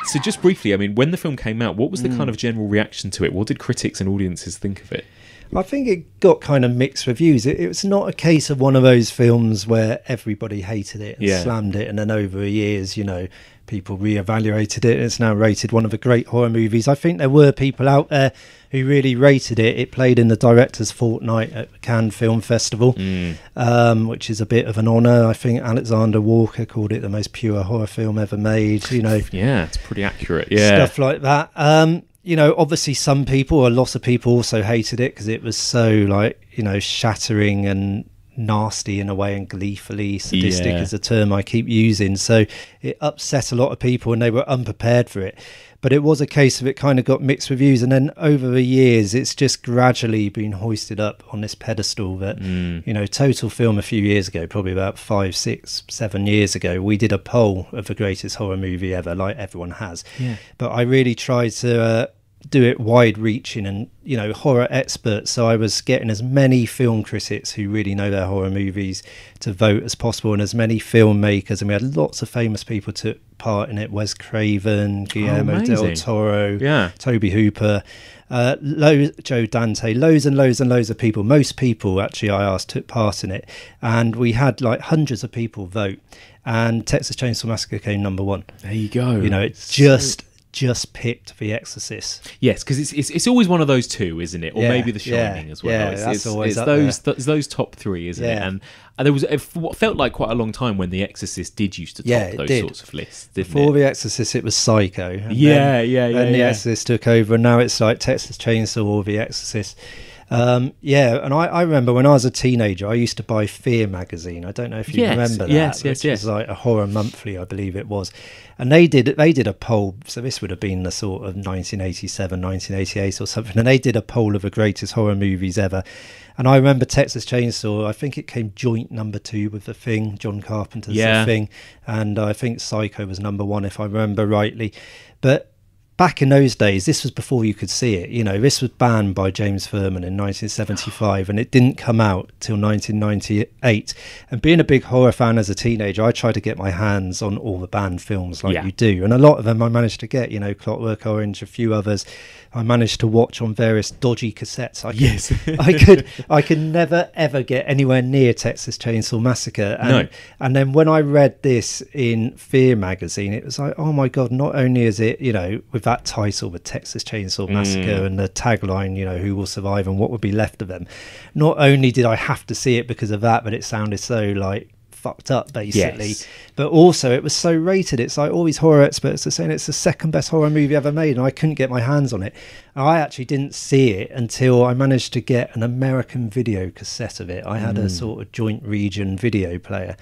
So, just briefly, I mean, when the film came out, what was the Mm. kind of general reaction to it? What did critics and audiences think of it? I think it got kind of mixed reviews. It, it was not a case of one of those films where everybody hated it and Yeah. slammed it, and then over the years, you know, people re-evaluated it. and It's now rated one of the great horror movies. I think there were people out there who really rated it. It played in the director's fortnight at Cannes Film Festival, Mm. um, which is a bit of an honour. I think Alexander Walker called it the most pure horror film ever made. You know, Yeah, it's pretty accurate. Yeah. stuff like that. Um, you know, obviously, some people, a lot of people, also hated it because it was so like you know shattering and nasty in a way and gleefully sadistic Yeah. is a term I keep using. So it upset a lot of people and they were unprepared for it. But it was a case of it kind of got mixed reviews, and then over the years, it's just gradually been hoisted up on this pedestal. That Mm. you know, Total Film a few years ago, probably about five, six, seven years ago, we did a poll of the greatest horror movie ever, like everyone has. Yeah. But I really tried to uh, do it wide reaching and you know horror experts so i was getting as many film critics who really know their horror movies to vote as possible and as many filmmakers and we had lots of famous people took part in it wes craven guillermo del toro Yeah. tobe hooper uh, lo- Joe Dante, loads and loads and loads of people. Most people, actually, I asked, took part in it, and we had like hundreds of people vote. And Texas Chainsaw Massacre came number one. There you go. You know, it just just picked The Exorcist. Yes, because it's, it's it's always one of those two, isn't it? Or Yeah, maybe The yeah, Shining as well. yeah, it's, that's it's, always it's up those there. th- those top three, isn't it? And, and there was what felt like quite a long time when The Exorcist did used to top Yeah, those did. sorts of lists, Before it? The Exorcist, it was Psycho. and Yeah, then, yeah, yeah, Then The yeah. Exorcist took over, and now it's like Texas Chainsaw or The Exorcist. Um, yeah, and I, I remember when I was a teenager, I used to buy Fear magazine. I don't know if you Yes, remember that. yes, yes, yes. was like a horror monthly, I believe it was. And they did they did a poll. So this would have been the sort of 1987, 1988 or something. And they did a poll of the greatest horror movies ever. And I remember Texas Chainsaw. I think it came joint number two with The Thing, John Carpenter's Yeah. The Thing, and I think Psycho was number one if I remember rightly. But back in those days, this was before you could see it. You know, this was banned by James Ferman in 1975, and it didn't come out till 1998. And being a big horror fan as a teenager, I tried to get my hands on all the banned films like Yeah. you do, and a lot of them I managed to get. You know, Clockwork Orange, a few others. I managed to watch on various dodgy cassettes. I could, Yes. I could, I could never ever get anywhere near Texas Chainsaw Massacre. And, No. and then when I read this in Fear magazine, it was like, oh my god! Not only is it, you know, with that title, the Texas Chainsaw Massacre, Mm. and the tagline, you know, who will survive and what would be left of them. Not only did I have to see it because of that, but it sounded so like fucked up basically Yes. but also it was so rated it's like all these horror experts are saying it's the second best horror movie ever made and i couldn't get my hands on it i actually didn't see it until i managed to get an american video cassette of it i had a Mm. sort of joint region video player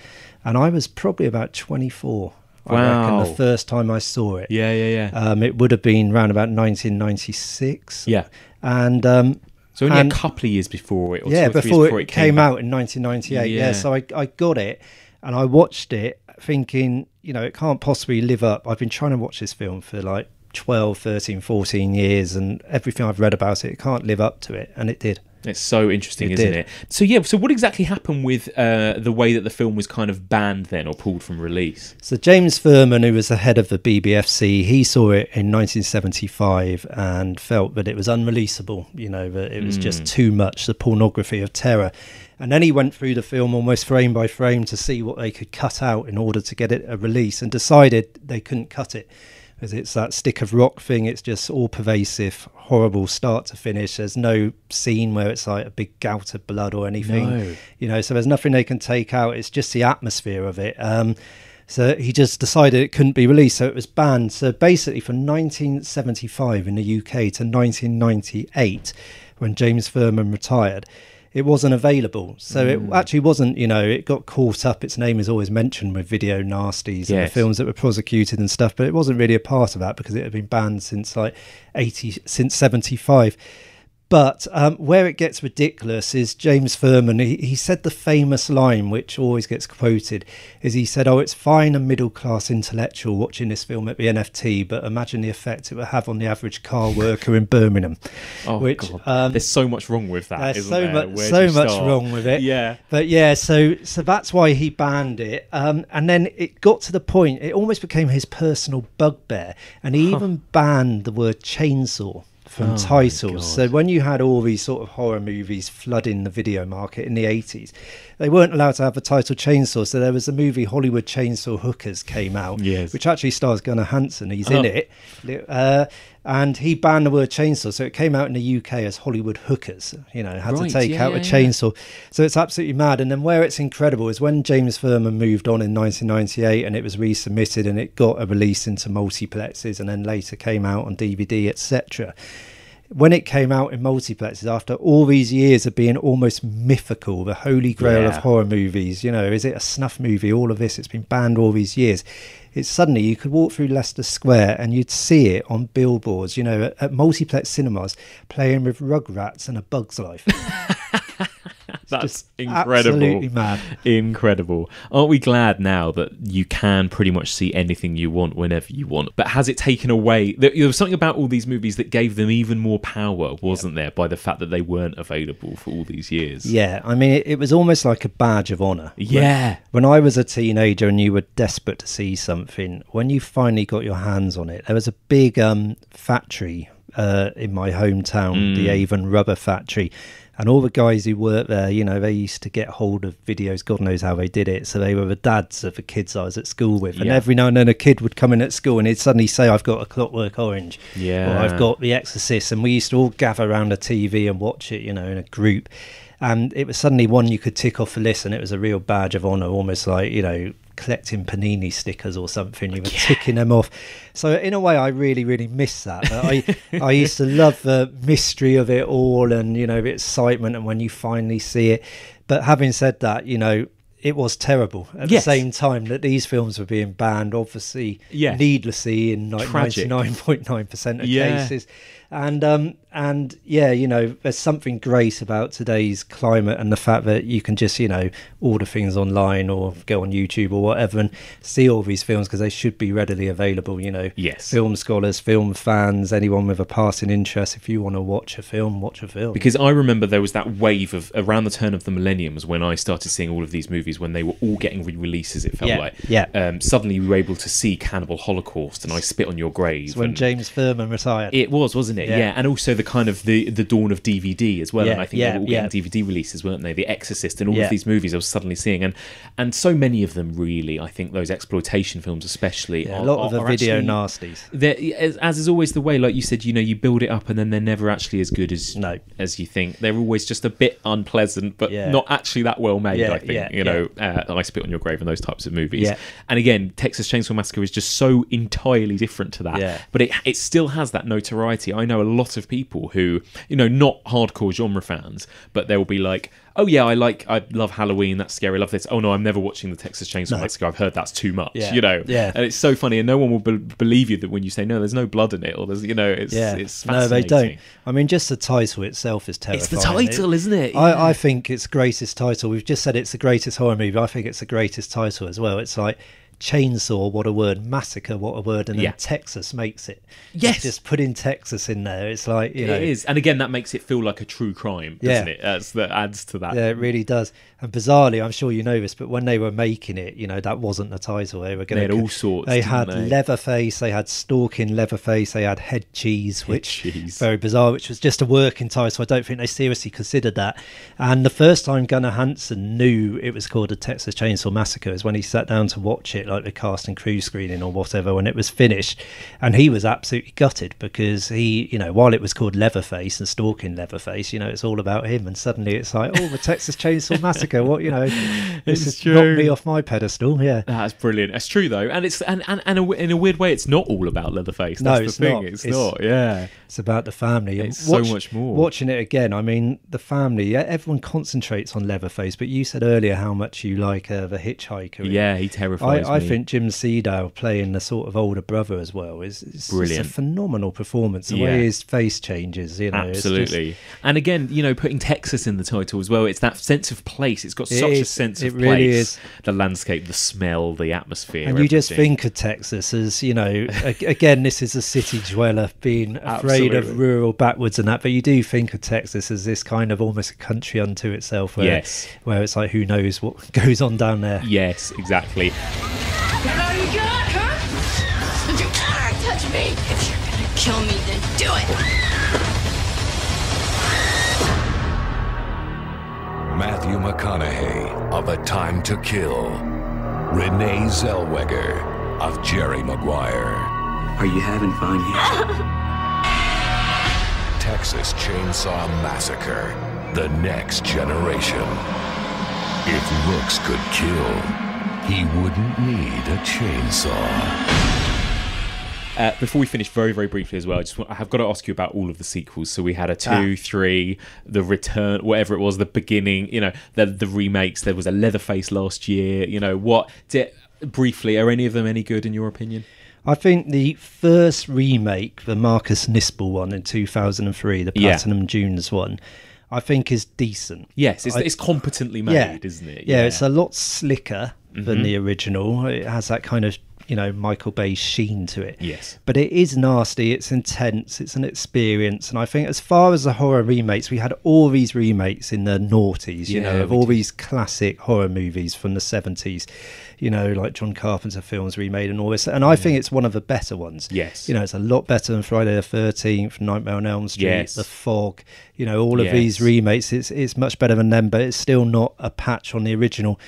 and i was probably about 24 I reckon the first time I saw it. Yeah, yeah, yeah. Um, it would have been around about 1996. Yeah. And um, So only and- a couple of years before it, or yeah, three before, years it, came, out in 1998. Yeah. Yeah. so I, I got it and I watched it thinking, you know, it can't possibly live up. I've been trying to watch this film for like 12, 13, 14 years and everything I've read about it, it can't live up to it. And it did. It's so interesting, It isn't did. it? So yeah, so what exactly happened with uh, the way that the film was kind of banned then or pulled from release? So James Ferman, who was the head of the BBFC, he saw it in 1975 and felt that it was unreleasable. You know that it was just Mm. too much, the pornography of terror. And then he went through the film almost frame by frame to see what they could cut out in order to get it a release, and decided they couldn't cut it because it's that stick of rock thing. It's just all pervasive, horrible start to finish. There's no scene where it's like a big gout of blood or anything No. you know so there's nothing they can take out it's just the atmosphere of it um so he just decided it couldn't be released so it was banned so basically from 1975 in the uk to 1998 when james ferman retired it wasn't available. So Mm. it actually wasn't you know it got caught up. Its name is always mentioned with video nasties and the films that were prosecuted and stuff but it wasn't really a part of that because it had been banned since like 80 since 75 but um, where it gets ridiculous is James Ferman. He, he said the famous line, which always gets quoted, is he said, "Oh, it's fine a middle class intellectual watching this film at the NFT, but imagine the effect it would have on the average car worker in Birmingham." Oh which God, um, there's so much wrong with that. there's so there? much, so much wrong with it. Yeah. but yeah, so so that's why he banned it. Um, and then it got to the point; it almost became his personal bugbear, and he even banned the word chainsaw from Oh, titles. So when you had all these sort of horror movies flooding the video market in the 80s, they weren't allowed to have the title Chainsaw. So there was a movie Hollywood Chainsaw Hookers came out, Yes. which actually stars Gunnar Hansen. He's Oh. in it. Uh, and he banned the word chainsaw, so it came out in the UK as Hollywood Hookers. You know, had Right, to take yeah, out yeah, a yeah. chainsaw. So it's absolutely mad. And then where it's incredible is when James Ferman moved on in 1998 and it was resubmitted and it got a release into multiplexes and then later came out on DVD, etc when it came out in multiplexes after all these years of being almost mythical, the holy grail of horror movies, you know, is it a snuff movie? All of this, it's been banned all these years. It's suddenly you could walk through Leicester Square and you'd see it on billboards, you know, at, at multiplex cinemas playing with Rugrats and A Bug's Life. That's incredible. absolutely mad. Incredible. Aren't we glad now that you can pretty much see anything you want whenever you want? But has it taken away? There there was something about all these movies that gave them even more power, wasn't there, by the fact that they weren't available for all these years? Yeah, I mean, it, it was almost like a badge of honour. Yeah. When, I was a teenager and you were desperate to see something, when you finally got your hands on it, there was a big um, factory uh, in my hometown, the Mm. Avon Rubber Factory. And all the guys who worked there, you know, they used to get hold of videos. God knows how they did it. So they were the dads of the kids I was at school with. And Yeah. every now and then a kid would come in at school and he'd suddenly say, I've got a Clockwork Orange. Or Yeah. I've got The Exorcist. And we used to all gather around the TV and watch it, you know, in a group. And it was suddenly one you could tick off the list, and it was a real badge of honour, almost like, you know, collecting Panini stickers or something. You were ticking them off. So, in a way, I really, really miss that. I, I used to love the mystery of it all and, you know, the excitement and when you finally see it. But having said that, you know, it was terrible at Yes. the same time that these films were being banned, obviously, Yes. needlessly in like 99.9% of Yeah. cases. And um and yeah, you know, there's something great about today's climate and the fact that you can just, you know, order things online or go on YouTube or whatever and see all these films because they should be readily available, you know. Yes. Film scholars, film fans, anyone with a passing interest, if you want to watch a film, watch a film. Because I remember there was that wave of around the turn of the millennium was when I started seeing all of these movies when they were all getting re-releases. It felt Yeah, like, yeah. Um, suddenly we were able to see Cannibal Holocaust and I Spit on Your Grave. It's when James Ferman retired. it was, wasn't it? Yeah. Yeah. and also the kind of the the dawn of DVD as well. Yeah, and I think yeah, they were all yeah. getting DVD releases, weren't they? The Exorcist and all of these movies I was suddenly seeing, and and so many of them really. I think those exploitation films, especially, are, a lot of the video actually- nasties. as, as is always the way, like you said, you know, you build it up and then they're never actually as good as No. as you think. They're always just a bit unpleasant, but not actually that well made. I think you know, uh, I spit on your grave and those types of movies. Yeah. And again, Texas Chainsaw Massacre is just so entirely different to that. Yeah. But it it still has that notoriety. I know a lot of people who you know not hardcore genre fans, but they'll be like. Oh yeah, I like, I love Halloween. That's scary. I love this. Oh no, I'm never watching the Texas Chainsaw No. Massacre. I've heard that's too much. Yeah, You know, yeah. and it's so funny, and no one will be- believe you that when you say no, there's no blood in it, or there's you know, it's yeah, it's no, they don't. I mean, just the title itself is terrifying. It's the title, isn't it? Yeah. I, I think it's greatest title. We've just said it's the greatest horror movie. I think it's the greatest title as well. It's like chainsaw, what a word, massacre, what a word, and then Yeah. Texas makes it. Yes. just putting Texas in there. It's like you know, it is, and again, that makes it feel like a true crime, doesn't it? That's, that adds to that. Yeah, it really does. And bizarrely, I'm sure you know this, but when they were making it, you know, that wasn't the title. They were going They had all sorts, They had they? Leatherface, they had Stalking Leatherface, they had Head Cheese, which Cheese. very bizarre, which was just a working title. So I don't think they seriously considered that. And the first time Gunnar Hansen knew it was called a Texas Chainsaw Massacre is when he sat down to watch it, like the cast and crew screening or whatever, when it was finished, and he was absolutely gutted because he, you know, while it was called Leatherface and Stalking Leatherface, you know, it's all about him, and suddenly it's like, oh, the Texas Chainsaw Massacre. What you know, this It's has knocked me off my pedestal. Yeah. That's brilliant. That's true though, and it's and, and, and a, in a weird way, it's not all about Leatherface. No, That's it's the thing. not. It's, It's- not. Yeah, It's about the family. And It's so much more. Watching it again, I mean, the family. Everyone concentrates on Leatherface, but you said earlier how much you like uh, the Hitchhiker. yeah. He terrifies I, I me. think Jim Siedow playing the sort of older brother as well is, is just Brilliant. a phenomenal performance. The Yeah. way his face changes, you know, it's just- Absolutely. And again, you know, putting Texas in the title as well, it's that sense of place. It's got It such a is. sense It of really place. is. The landscape, the smell, the atmosphere. and you just think of Texas as you know, again, this is a city dweller being afraid Absolutely. of rural backwards and that, but you do think of Texas as this kind of almost a country unto itself, where, Yes. where it's like who knows what goes on down there. Yes, exactly. Get all you got, huh? Don't you dare touch me! If you're gonna kill me, then do it! Matthew McConaughey of A Time to Kill. Renee Zellweger of Jerry Maguire. Are you having fun here? Texas Chainsaw Massacre. The next generation. If looks could kill, he wouldn't need a chainsaw. Uh, before we finish, very very briefly as well, I just want, I have got to ask you about all of the sequels. So we had a two, Ah. three, the return, whatever it was, the beginning. You know, the the remakes. There was a Leatherface last year. You know what? Did, briefly, are any of them any good in your opinion? I think the first remake, the Marcus Nispel one in 2003, the Yeah. Platinum Dunes one, I think is decent. Yes, it's, I- it's competently made, yeah. isn't it? Yeah. it's a lot slicker than Mhm. the original. It has that kind of you know Michael Bay sheen to it. Yes. but it is nasty. It's intense. It's an experience, and I think as far as the horror remakes, we had all these remakes in the noughties. You Yeah, know, of all did. these classic horror movies from the seventies. You know, like John Carpenter films remade and all this. And I think it's one of the better ones. Yes. You know, it's a lot better than Friday the Thirteenth, Nightmare on Elm Street, Yes. The Fog. You know, all of these remakes. It's it's much better than them, but it's still not a patch on the original.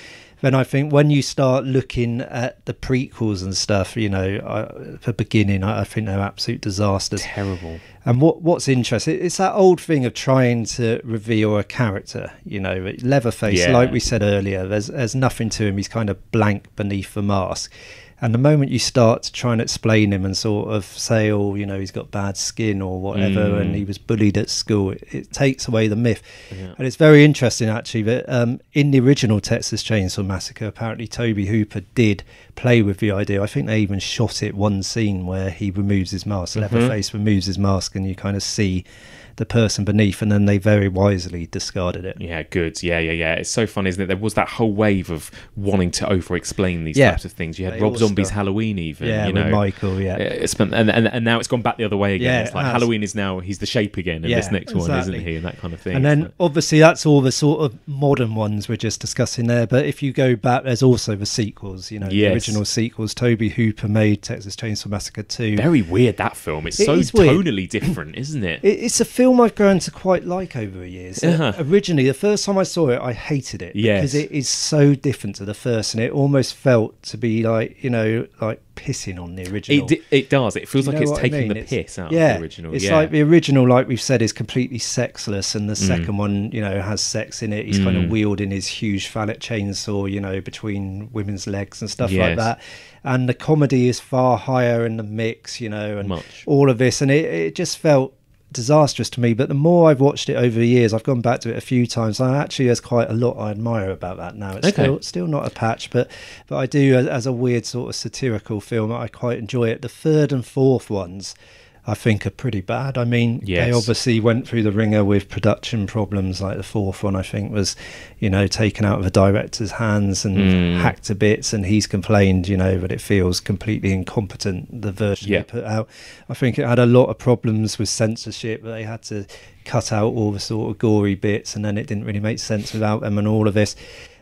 Then I think when you start looking at the prequels and stuff, you know, uh, I, the beginning, I, I think they're absolute disasters. Terrible. And what what's interesting, it's that old thing of trying to reveal a character. You know, Leatherface, Yeah. like we said earlier, there's there's nothing to him. He's kind of blank beneath the mask. And the moment you start to try and explain him and sort of say, oh, you know, he's got bad skin or whatever, Mm. and he was bullied at school, it, it takes away the myth. Yeah. And it's very interesting, actually, that um, in the original Texas Chainsaw Massacre, apparently Tobe Hooper did play with the idea. I think they even shot it one scene where he removes his mask, Mhm. Leatherface removes his mask, and you kind of see the person beneath, and then they very wisely discarded it. Yeah, good. Yeah, yeah, yeah. It's so fun, isn't it? There was that whole wave of wanting to over-explain these Yeah. types of things. You had They Rob Zombie's start- Halloween, even. Yeah, you know, Michael, yeah. Uh, It's been, and, and and now it's gone back the other way again. Yeah, it's like. Halloween is now he's the shape again in this next one, isn't he? And that kind of thing. And then obviously that's all the sort of modern ones we're just discussing there. But if you go back, there's also the sequels. You know, Yes. the original sequels. Tobe Hooper made Texas Chainsaw Massacre two. very weird that film. It's It so is weird. tonally different, isn't it? It- It's a film I've grown to quite like over the years. Uh-huh. Originally, the first time I saw it, I hated it Yes. because it is so different to the first, and it almost felt to be like you know, like pissing on the original. It, di- it does. It feels Do like it's what I taking mean? the It's- piss out yeah, of the original. It's yeah. like the original, like we've said, is completely sexless, and the Mm. second one, you know, has sex in it. He's kind of Mm. wielding his huge phallic chainsaw, you know, between women's legs and stuff Yes. like that. And the comedy is far higher in the mix, you know, and Much. all of this, and it, it just felt disastrous to me but the more I've watched it over the years I've gone back to it a few times and actually there's quite a lot I admire about that now it's Okay. still still not a patch but but I do as, as a weird sort of satirical film I quite enjoy it the third and fourth ones I think are pretty bad I mean they obviously went through the wringer with production problems like the fourth one I think was you know taken out of the director's hands and Mm. hacked to bits and he's complained you know that it feels completely incompetent the version Yeah. they put out I think it had a lot of problems with censorship they had to cut out all the sort of gory bits and then it didn't really make sense without them and all of this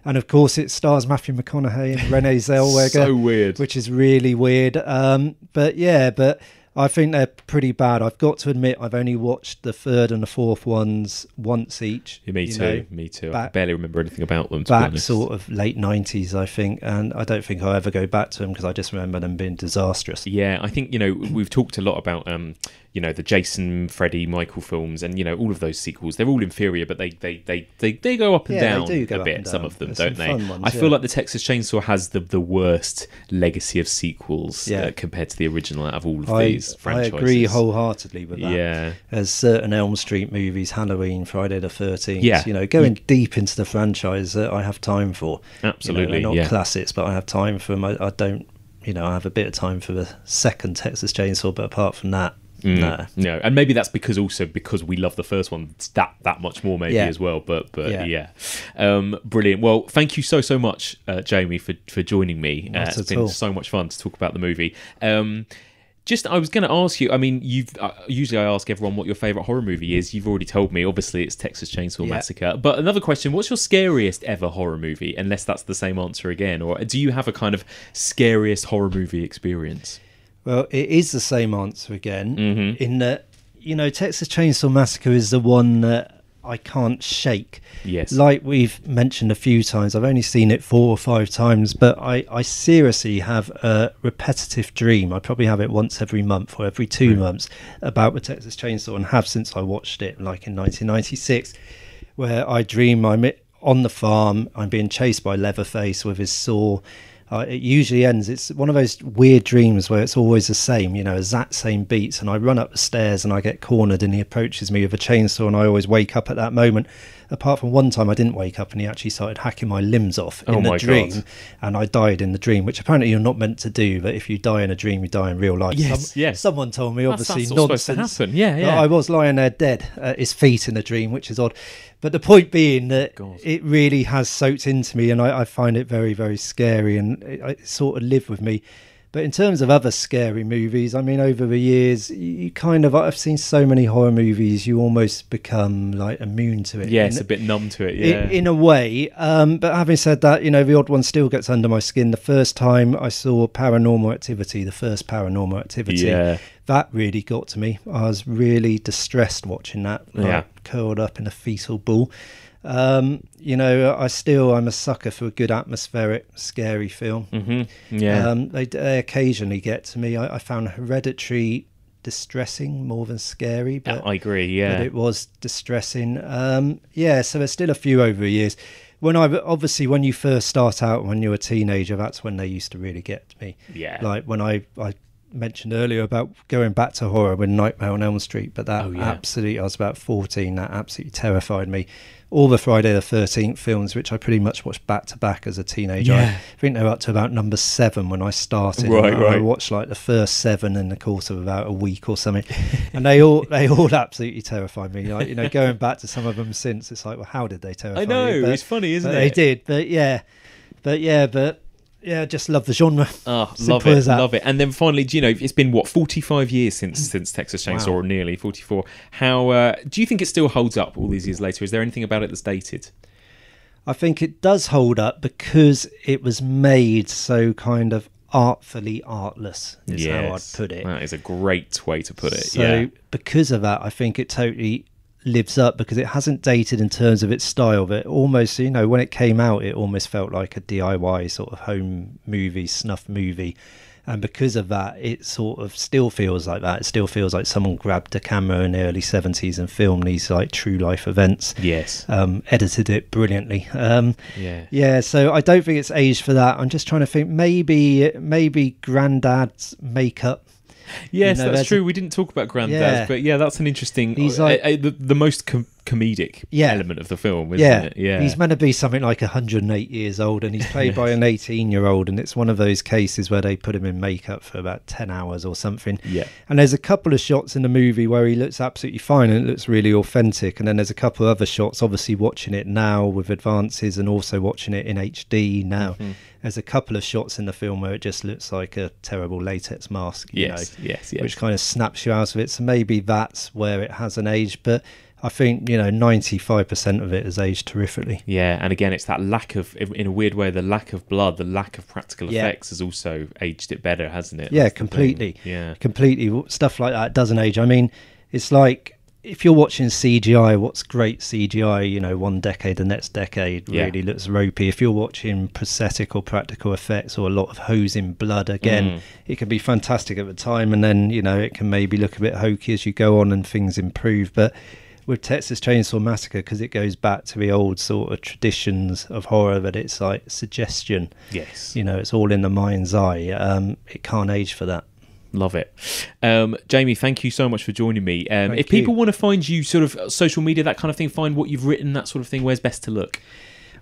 and of course it stars Matthew McConaughey and Renee Zellweger So weird. which is really weird um but yeah but I think they're pretty bad. I've got to admit, I've only watched the third and the fourth ones once each. Yeah, me too. know, me too. I back- barely remember anything about them. To back honest. sort of late 90s, I think. And I don't think I'll ever go back to them because I just remember them being disastrous. Yeah, I think you know we've talked a lot about um, you know the Jason, Freddy, Michael films, and you know all of those sequels. They're all inferior, but they they they they, they go up and Yeah, down a bit. and Some of them, There's don't they? ones, I feel yeah. like the Texas Chainsaw has the the worst legacy of sequels Yeah. uh, compared to the original out of all of I, these I franchises. agree wholeheartedly with that. Yeah. There's certain Elm Street movies, Halloween, Friday the 13th, Yeah. you know, going deep into the franchise that I have time for. You know, Absolutely, not yeah. classics, but I have time for them. I, I don't, you know, I have a bit of time for the second Texas Chainsaw, but apart from that, Mm, no. no, and maybe that's because also because we love the first one that that much more maybe Yeah. as well. But but Yeah. yeah, Um, brilliant. Well, thank you so so much, uh, Jamie, for for joining me. Uh, it's been all. so much fun to talk about the movie. Um, just, I was going to ask you. I mean, you've uh, usually I ask everyone what your favorite horror movie is. You've already told me. Obviously, it's Texas Chainsaw Yeah. Massacre. But another question: What's your scariest ever horror movie? Unless that's the same answer again, or do you have a kind of scariest horror movie experience? Well, it is the same answer again. Mhm. In that, you know, Texas Chainsaw Massacre is the one that I can't shake. Yes. Like we've mentioned a few times, I've only seen it four or five times, but I, I seriously have a repetitive dream. I probably have it once every month or every two months about the Texas Chainsaw and have since I watched it, like in 1996, where I dream I'm on the farm, I'm being chased by Leatherface with his saw. Uh, it usually ends. It's one of those weird dreams where it's always the same, you know, exact same beats. And I run up the stairs and I get cornered, and he approaches me with a chainsaw, and I always wake up at that moment. Apart from one time I didn't wake up and he actually started hacking my limbs off Oh in the dream, God. and I died in the dream, which apparently you're not meant to do. But if you die in a dream, you die in real life. Yes, yes. Someone told me, obviously, that's what's supposed to nonsense. happen. Yeah, yeah. I was lying there dead at his feet in the dream, which is odd. But the point being that it really has soaked into me, and I, I find it very, very scary, and it, it sort of lived with me. But in terms of other scary movies, I mean, over the years, you, kind of I've seen so many horror movies, you almost become like immune to it. Yeah, it's In- a bit numb to it. in- Yeah. in, a way. Um, but having said that, you know, the odd one still gets under my skin. The first time I saw Paranormal Activity, the first Paranormal Activity, Yeah. that really got to me. I was really distressed watching that. like, Yeah. curled up in a fetal ball. Um, you know, I still I'm a sucker for a good atmospheric, scary film. Mhm, yeah. Um, they, they occasionally get to me. I, I found Hereditary distressing more than scary. But I agree, yeah. but it was distressing. Um, yeah, so there's still a few over the years. When I obviously when you first start out when you're a teenager, that's when they used to really get to me. Yeah. like when I I mentioned earlier about going back to horror with Nightmare on Elm Street, but that Oh, yeah. absolutely I was about 14. That absolutely terrified me. All the Friday the 13th films, which I pretty much watched back to back as a teenager. I think they were up to about number seven when I started. Right, I, I watched like the first seven in the course of about a week or something, and they all they all absolutely terrified me. Like you know, going back to some of them since, it's like, well, how did they terrify? you? know, But- it's funny, isn't it? They did, but yeah, but yeah, but yeah, I just love the genre. Oh, Simple love it, love it. And then finally, do you know, it's been what forty five years since since Texas Chainsaw, Wow. or nearly forty four. How uh, do you think it still holds up all these years later? Is there anything about it that's dated? I think it does hold up because it was made so kind of artfully artless. Is how I'd put it. That is a great way to put it. So yeah. because of that, I think it totally lives up because it hasn't dated in terms of its style. But almost, you know, when it came out, it almost felt like a DIY sort of home movie, snuff movie. And because of that, it sort of still feels like that. It still feels like someone grabbed a camera in the early 70s and filmed these like true life events. Yes. Um, edited it brilliantly. Um, Yeah. Yeah. So I don't think it's aged for that. I'm just trying to think maybe, maybe Grandad's makeup. Yes, You know, that's true. a- we didn't talk about Grandad's, Yeah. but yeah, that's an interesting. He's uh, like- uh, the, the most com- comedic Yeah. element of the film, isn't yeah, it? Yeah, he's meant to be something like 108 years old, and he's played by an 18 year old, and it's one of those cases where they put him in makeup for about 10 hours or something. Yeah. And there's a couple of shots in the movie where he looks absolutely fine and it looks really authentic, and then there's a couple of other shots, obviously watching it now with advances and also watching it in HD now. Mhm. There's a couple of shots in the film where it just looks like a terrible latex mask, you Yes, know, yes, yes. which kind of snaps you out of it. So maybe that's where it has an age, but I think you know 95% of it has aged terrifically. Yeah, and again, it's that lack of, in a weird way, the lack of blood, the lack of practical Yeah. effects has also aged it better, hasn't it? Yeah, That's completely. Yeah. completely. Stuff like that doesn't age. I mean, it's like if you're watching CGI, what's great CGI, you know, one decade, the next decade Yeah. really looks ropey. If you're watching prosthetic or practical effects or a lot of hosing blood, again, Mm. it can be fantastic at the time, and then you know it can maybe look a bit hokey as you go on and things improve. But with Texas Chainsaw Massacre, because it goes back to the old sort of traditions of horror, that it's like suggestion. Yes. You know, it's all in the mind's eye. Um, it can't age for that. Love it. Um, Jamie, thank you so much for joining me. Um, if people you. want to find you, sort of uh, social media, that kind of thing, find what you've written, that sort of thing, where's best to look?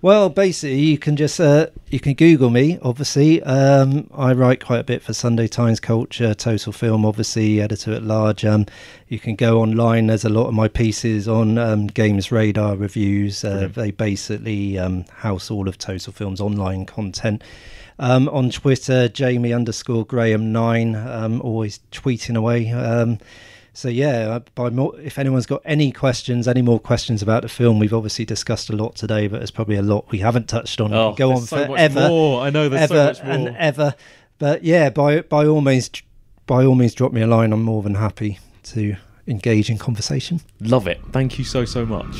Well, basically, you can just uh, you can Google me. Obviously, um, I write quite a bit for Sunday Times Culture, Total Film. Obviously, editor at large. Um, you can go online. There's a lot of my pieces on um, Games Radar reviews. Uh, they basically um, house all of Total Film's online content. Um, on Twitter, Jamie underscore Graham nine. Um, always tweeting away. So yeah, uh, by more, if anyone's got any questions, any more questions about the film, we've obviously discussed a lot today, but there's probably a lot we haven't touched on. Oh, go on there's so much forever, more. I know, there's so ever much more. and ever. But yeah, by by all means, by all means, drop me a line. I'm more than happy to engage in conversation. Love it. Thank you so, so much.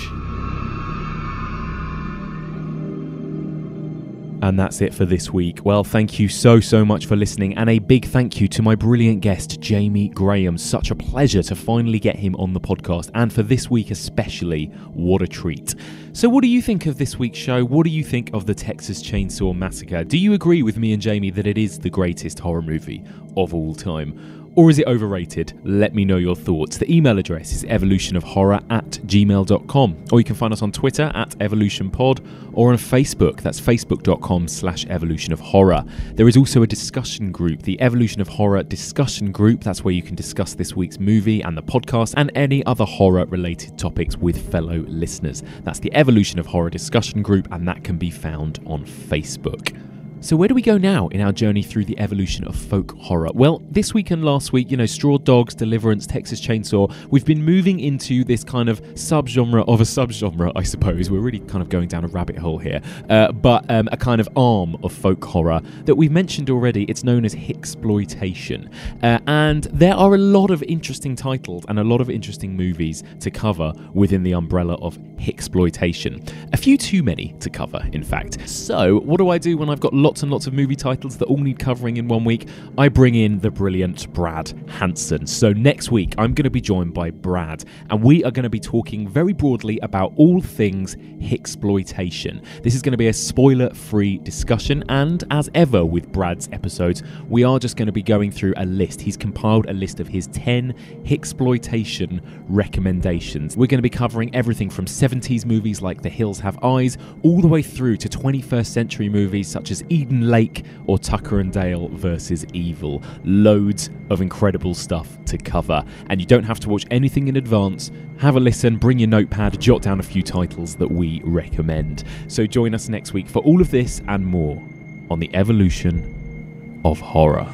And that's it for this week. Well, thank you so, so much for listening, and a big thank you to my brilliant guest, Jamie Graham. Such a pleasure to finally get him on the podcast, and for this week especially, what a treat. So, what do you think of this week's show? What do you think of the Texas Chainsaw Massacre? Do you agree with me and Jamie that it is the greatest horror movie of all time? Or is it overrated? Let me know your thoughts. The email address is evolutionofhorror at gmail.com, or you can find us on Twitter at evolutionpod or on Facebook. That's facebook.com slash evolutionofhorror. There is also a discussion group, the Evolution of Horror discussion group. That's where you can discuss this week's movie and the podcast and any other horror related topics with fellow listeners. That's the Evolution of Horror discussion group, and that can be found on Facebook. So, where do we go now in our journey through the evolution of folk horror? Well, this week and last week, you know, Straw Dogs, Deliverance, Texas Chainsaw, we've been moving into this kind of subgenre of a subgenre, I suppose. We're really kind of going down a rabbit hole here, uh, but um, a kind of arm of folk horror that we've mentioned already. It's known as Hicksploitation. Uh, and there are a lot of interesting titles and a lot of interesting movies to cover within the umbrella of Hicksploitation. A few too many to cover, in fact. So, what do I do when I've got lots and lots of movie titles that all need covering in one week? I bring in the brilliant Brad Hanson. So, next week, I'm going to be joined by Brad, and we are going to be talking very broadly about all things Hicksploitation. This is going to be a spoiler free discussion, and as ever with Brad's episodes, we are just going to be going through a list. He's compiled a list of his 10 Hicksploitation recommendations. We're going to be covering everything from 70s movies like The Hills Have Eyes, all the way through to 21st century movies such as Eden Lake or Tucker and Dale versus Evil. Loads of incredible stuff to cover, and you don't have to watch anything in advance. Have a listen, bring your notepad, jot down a few titles that we recommend. So join us next week for all of this and more on the evolution of horror.